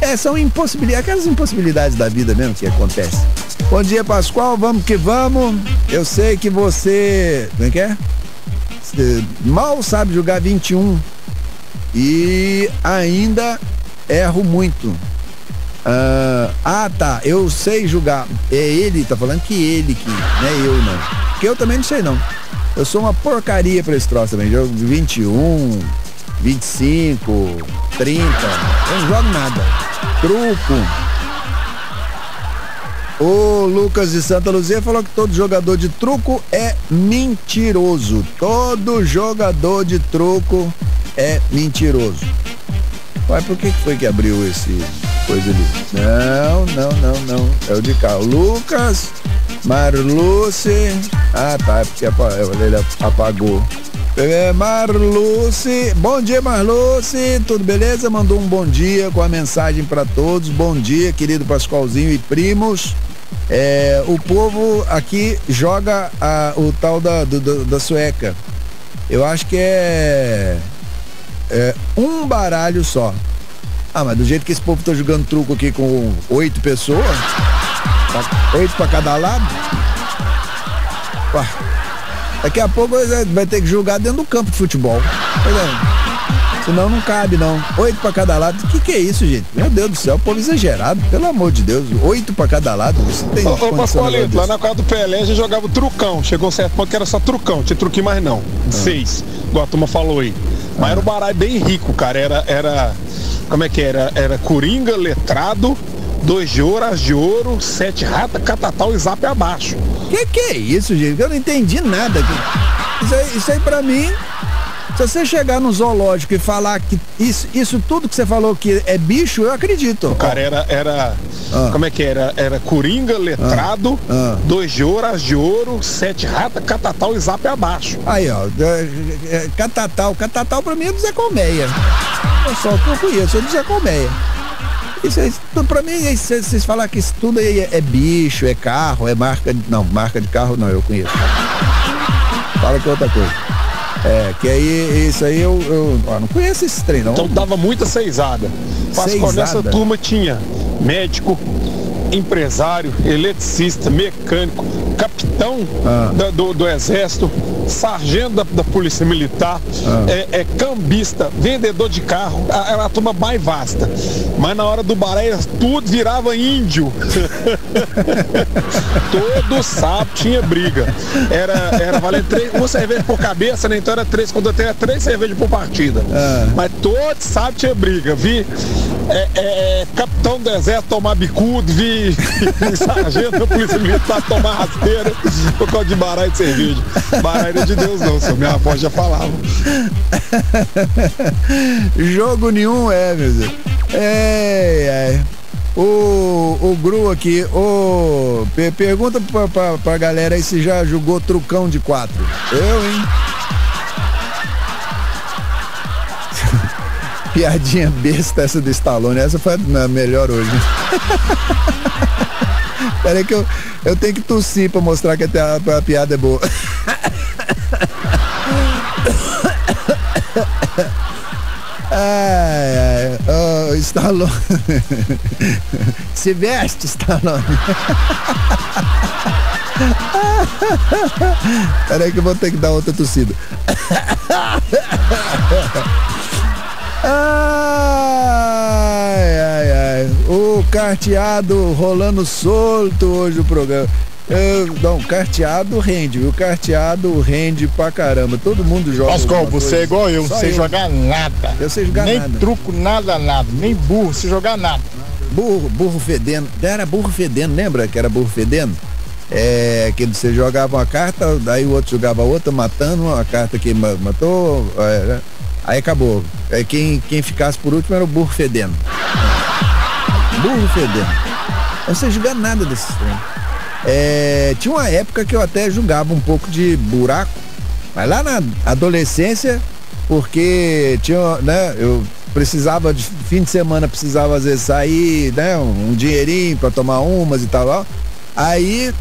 Speaker 1: É, são impossibilidades, aquelas impossibilidades da vida mesmo que acontecem. Bom dia, Pascoal, vamos que vamos. Eu sei que você. Como é que é? Mal sabe jogar 21 e ainda erro muito. Ah, ah, tá. Eu sei jogar. É ele, tá falando que ele que, não é eu não. Porque eu também não sei não. Eu sou uma porcaria pra esse troço também. Jogo 21, 25, 30. Eu não jogo nada. Truco. O Lucas de Santa Luzia falou que todo jogador de truco é mentiroso. Todo jogador de truco é mentiroso. Mas por que foi que abriu esse coisa ali? Não, não, não, não. É o de cá. O Lucas, Marluce. Ah, tá. É porque apa- ele apagou. É, Marluce, bom dia Marluce, tudo beleza? Mandou um bom dia com a mensagem para todos. Bom dia, querido Pascoalzinho e primos. É, o povo aqui joga a- o tal da, do- da sueca. Eu acho que é, é um baralho só. Ah, mas do jeito que esse povo tá jogando truco aqui com oito pessoas, oito para cada lado. Daqui a pouco vai vai ter que jogar dentro do campo de futebol. Pois é. Senão não cabe, não. Oito pra cada lado. O que, que é isso, gente? Meu Deus do céu, povo exagerado. Pelo amor de Deus. Oito pra cada lado. Você tem
Speaker 13: Ô, ô Pascoalito, lá na casa do Pelé a gente jogava trucão. Chegou um certo ponto que era só trucão, tinha truquinho mais não.
Speaker 1: Ah.
Speaker 13: Seis, igual a turma falou aí. Mas era um baralho bem rico, cara. Era, era. Como é que era? Era Coringa, letrado, dois de ouro, as de ouro, sete rata, catatal e zap abaixo.
Speaker 1: Que que é isso, gente? Eu não entendi nada. Isso aí, isso aí pra mim, se você chegar no zoológico e falar que isso, isso tudo que você falou que é bicho, eu acredito.
Speaker 13: O cara era. era Como é que era? Era Coringa, letrado,
Speaker 1: Ah.
Speaker 13: dois de ouro, as de ouro, sete rata, catatal e zap abaixo.
Speaker 1: Aí, ó, é, é, catatal. Catatal pra mim é do Zé Colmeia. É só o que eu conheço, é do Zé Colmeia. Isso pra mim, vocês vocês falar que isso tudo aí é, é bicho, é carro, é marca de. Não, marca de carro não, eu conheço. Fala que é outra coisa. É, que aí, isso aí eu, eu ó, não conheço esse trem, não.
Speaker 13: Então dava muita seisada.
Speaker 1: Seisada?
Speaker 13: turma tinha médico, empresário, eletricista, mecânico, capitão
Speaker 1: Ah.
Speaker 13: da- do, do exército, sargento da, da polícia militar,
Speaker 1: Ah.
Speaker 13: é, é cambista, vendedor de carro, a- era a turma mais vasta. Mas na hora do baré tudo virava índio. Todo sábado tinha briga. Era, era valendo três, uma cerveja por cabeça, né? Então era três, quando eu tenho três cervejas por partida.
Speaker 1: Ah.
Speaker 13: Mas todo sábado tinha briga. Vi é, é, capitão do exército tomar bicudo, vi sargento da polícia militar tomar rasteira por causa de baralho de cerveja. Baralho é de Deus não, senhor. Minha avó já falava.
Speaker 1: Jogo nenhum é, meu Deus. É, é. O, o Gru aqui, o, per- pergunta pra, pra, pra galera aí se já jogou trucão de quatro. Eu, hein? Piadinha besta essa do Stallone. Essa foi a melhor hoje. Peraí que eu, eu tenho que tossir pra mostrar que a, a piada é boa. Ai, ai, oh, Stallone. Se veste, Stallone. Peraí que eu vou ter que dar outra tossida. Ai, ai, ai. O carteado rolando solto hoje o programa. Eu, não, carteado rende, viu? Carteado rende pra caramba. Todo mundo joga.
Speaker 12: Pascoal, você
Speaker 1: coisa.
Speaker 12: é igual eu,
Speaker 1: Só
Speaker 12: você jogar nada.
Speaker 1: Eu sei jogar
Speaker 12: nem
Speaker 1: nada.
Speaker 12: truco, nada, nada. Nem burro, se jogar nada.
Speaker 1: Burro, burro fedendo. Era burro fedendo, lembra que era burro fedendo? É, que você jogava uma carta, daí o outro jogava outra, matando a carta que ma- matou. é, né? Aí acabou. Aí quem, quem ficasse por último era o burro fedendo. Burro fedendo. Eu não sei jogar nada desses trem. É, tinha uma época que eu até jogava um pouco de buraco, mas lá na adolescência, porque tinha, né, eu precisava de fim de semana, precisava às vezes sair, né, um, dinheirinho para tomar umas e tal, ó. Aí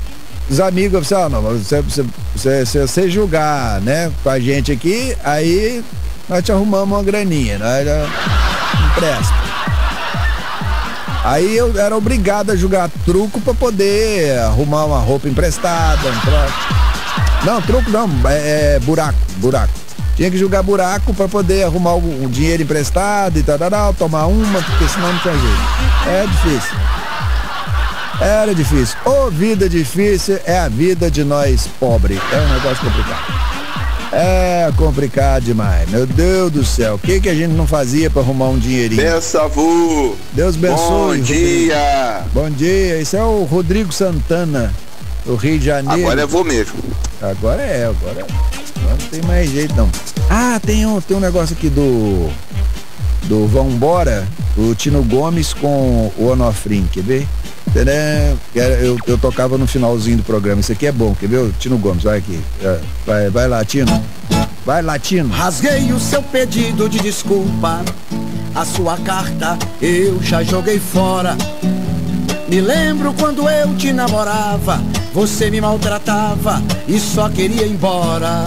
Speaker 1: os amigos falaram, ó, não, você, você, você, você jogar, né, com a gente aqui, aí nós te arrumamos uma graninha, nós empresta. Aí eu era obrigado a jogar truco para poder arrumar uma roupa emprestada, um troço. Não, truco não, é, é buraco, buraco. Tinha que jogar buraco para poder arrumar o, dinheiro emprestado e tal, tomar uma, porque senão não tinha jeito. É difícil. Era difícil. Ô, vida difícil é a vida de nós pobres. É um negócio complicado. É complicado demais. Meu Deus do céu. O que, que a gente não fazia para arrumar um dinheirinho?
Speaker 21: Benção, Vu.
Speaker 1: Deus abençoe.
Speaker 21: Bom
Speaker 1: Rodrigo.
Speaker 21: dia.
Speaker 1: Bom dia. Esse é o Rodrigo Santana, do Rio de Janeiro.
Speaker 21: Agora é vô mesmo.
Speaker 1: Agora é, agora, agora não tem mais jeito não. Ah, tem um, tem um negócio aqui do. Do Vambora, o Tino Gomes com o Onofrim, quer ver? Tadã, Eu, eu tocava no finalzinho do programa. Isso aqui é bom, quer ver? Tino Gomes, vai aqui. É, Vai, vai lá, Tino. Vai lá, Tino.
Speaker 23: Rasguei o seu pedido de desculpa. A sua carta eu já joguei fora. Me lembro quando eu te namorava. Você me maltratava e só queria ir embora.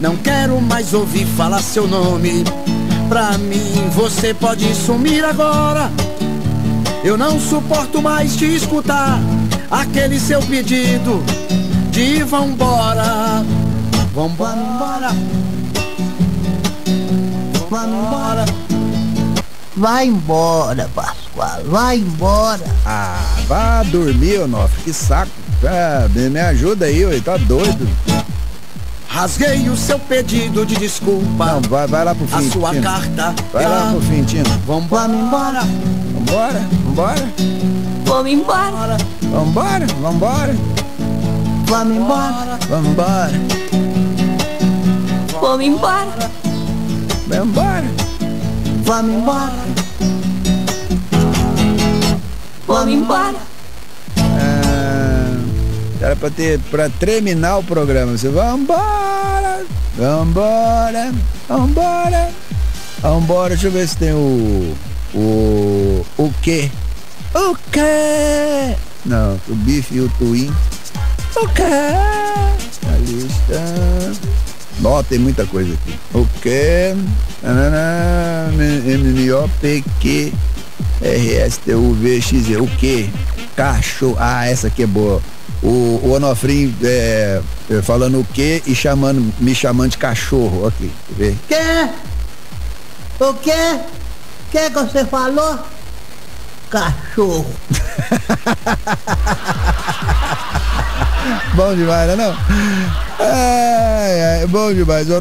Speaker 23: Não quero mais ouvir falar seu nome. Pra mim você pode sumir agora. Eu não suporto mais te escutar. Aquele seu pedido de ir vambora. Vambora.
Speaker 20: Vambora. Vai embora, Pascoal. Vai embora.
Speaker 1: Ah, vá dormir, Onofre. Que saco. Ah, me, ajuda aí, ué, tá doido.
Speaker 23: Rasguei o seu pedido de desculpa.
Speaker 1: Não, vai, vai lá pro fim.
Speaker 23: A sua
Speaker 1: Tino.
Speaker 23: carta.
Speaker 1: Vai lá pro fim, Tino.
Speaker 23: Vambora, embora.
Speaker 1: Vambora, vambora.
Speaker 20: Vamos embora.
Speaker 1: Vambora, vambora.
Speaker 20: Vamos embora.
Speaker 1: Vambora.
Speaker 20: Vamos embora.
Speaker 1: Vambora.
Speaker 20: Vamos embora. Vamos embora.
Speaker 1: Ah, era pra ter, pra terminar o programa. Você vambora, vambora, vambora, vambora. Deixa eu ver se tem o, o, o quê? O quê? Não, o bife e o twin. O quê? A lista. Nó, tem muita coisa aqui. O quê? Nananã, M O P Q R S T U V X E. O quê? Cachorro. Ah, essa aqui é boa. O, o Onofrim é, é, falando o quê e chamando, me chamando de cachorro. Aqui, quer ver?
Speaker 20: Quê? O quê? Que que você falou? Cachorro.
Speaker 1: Bom demais, né não? Ai, ai, bom demais, é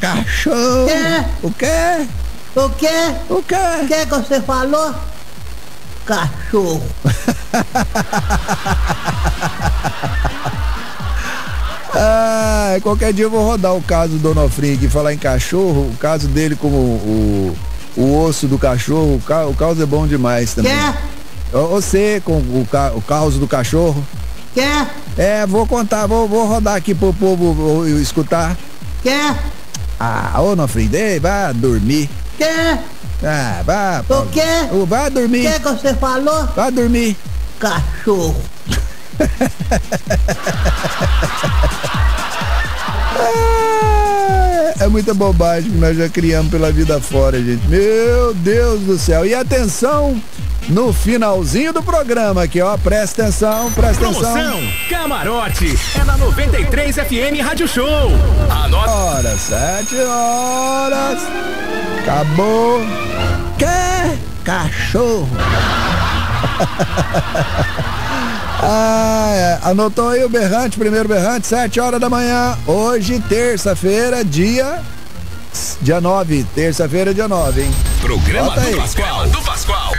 Speaker 1: Cachorro.
Speaker 20: Quê?
Speaker 1: O quê?
Speaker 20: O quê?
Speaker 1: O quê?
Speaker 20: Que que você falou? Cachorro.
Speaker 1: Ah, qualquer dia eu vou rodar o caso do Onofrim aqui, falar em cachorro, o caso dele como o, o osso do cachorro, o, ca, o caos é bom demais também.
Speaker 20: Quer?
Speaker 1: Você com o, ca, o caos do cachorro.
Speaker 20: Quer?
Speaker 1: É, vou contar, vou, vou rodar aqui pro povo escutar.
Speaker 20: Quer?
Speaker 1: Ah, ô ei, vá dormir.
Speaker 20: Quer?
Speaker 1: Ah, vá.
Speaker 20: O quê?
Speaker 1: Ô, Vá dormir.
Speaker 20: Que que você falou?
Speaker 1: Vá dormir.
Speaker 20: Cachorro.
Speaker 1: Ah, É muita bobagem que nós já criamos pela vida fora, gente. Meu Deus do céu. E atenção no finalzinho do programa aqui, ó. Presta atenção, presta atenção.
Speaker 3: Promoção Camarote é na 93 FM Rádio Show. Anota.
Speaker 1: Horas, sete horas. Acabou. Que cachorro. Ah, é. Anotou aí o berrante, primeiro berrante, 7 horas da manhã. Hoje, terça-feira, dia. Dia 9. Terça-feira, dia 9, hein?
Speaker 3: Programa do. Pascoal. Do Pascoal.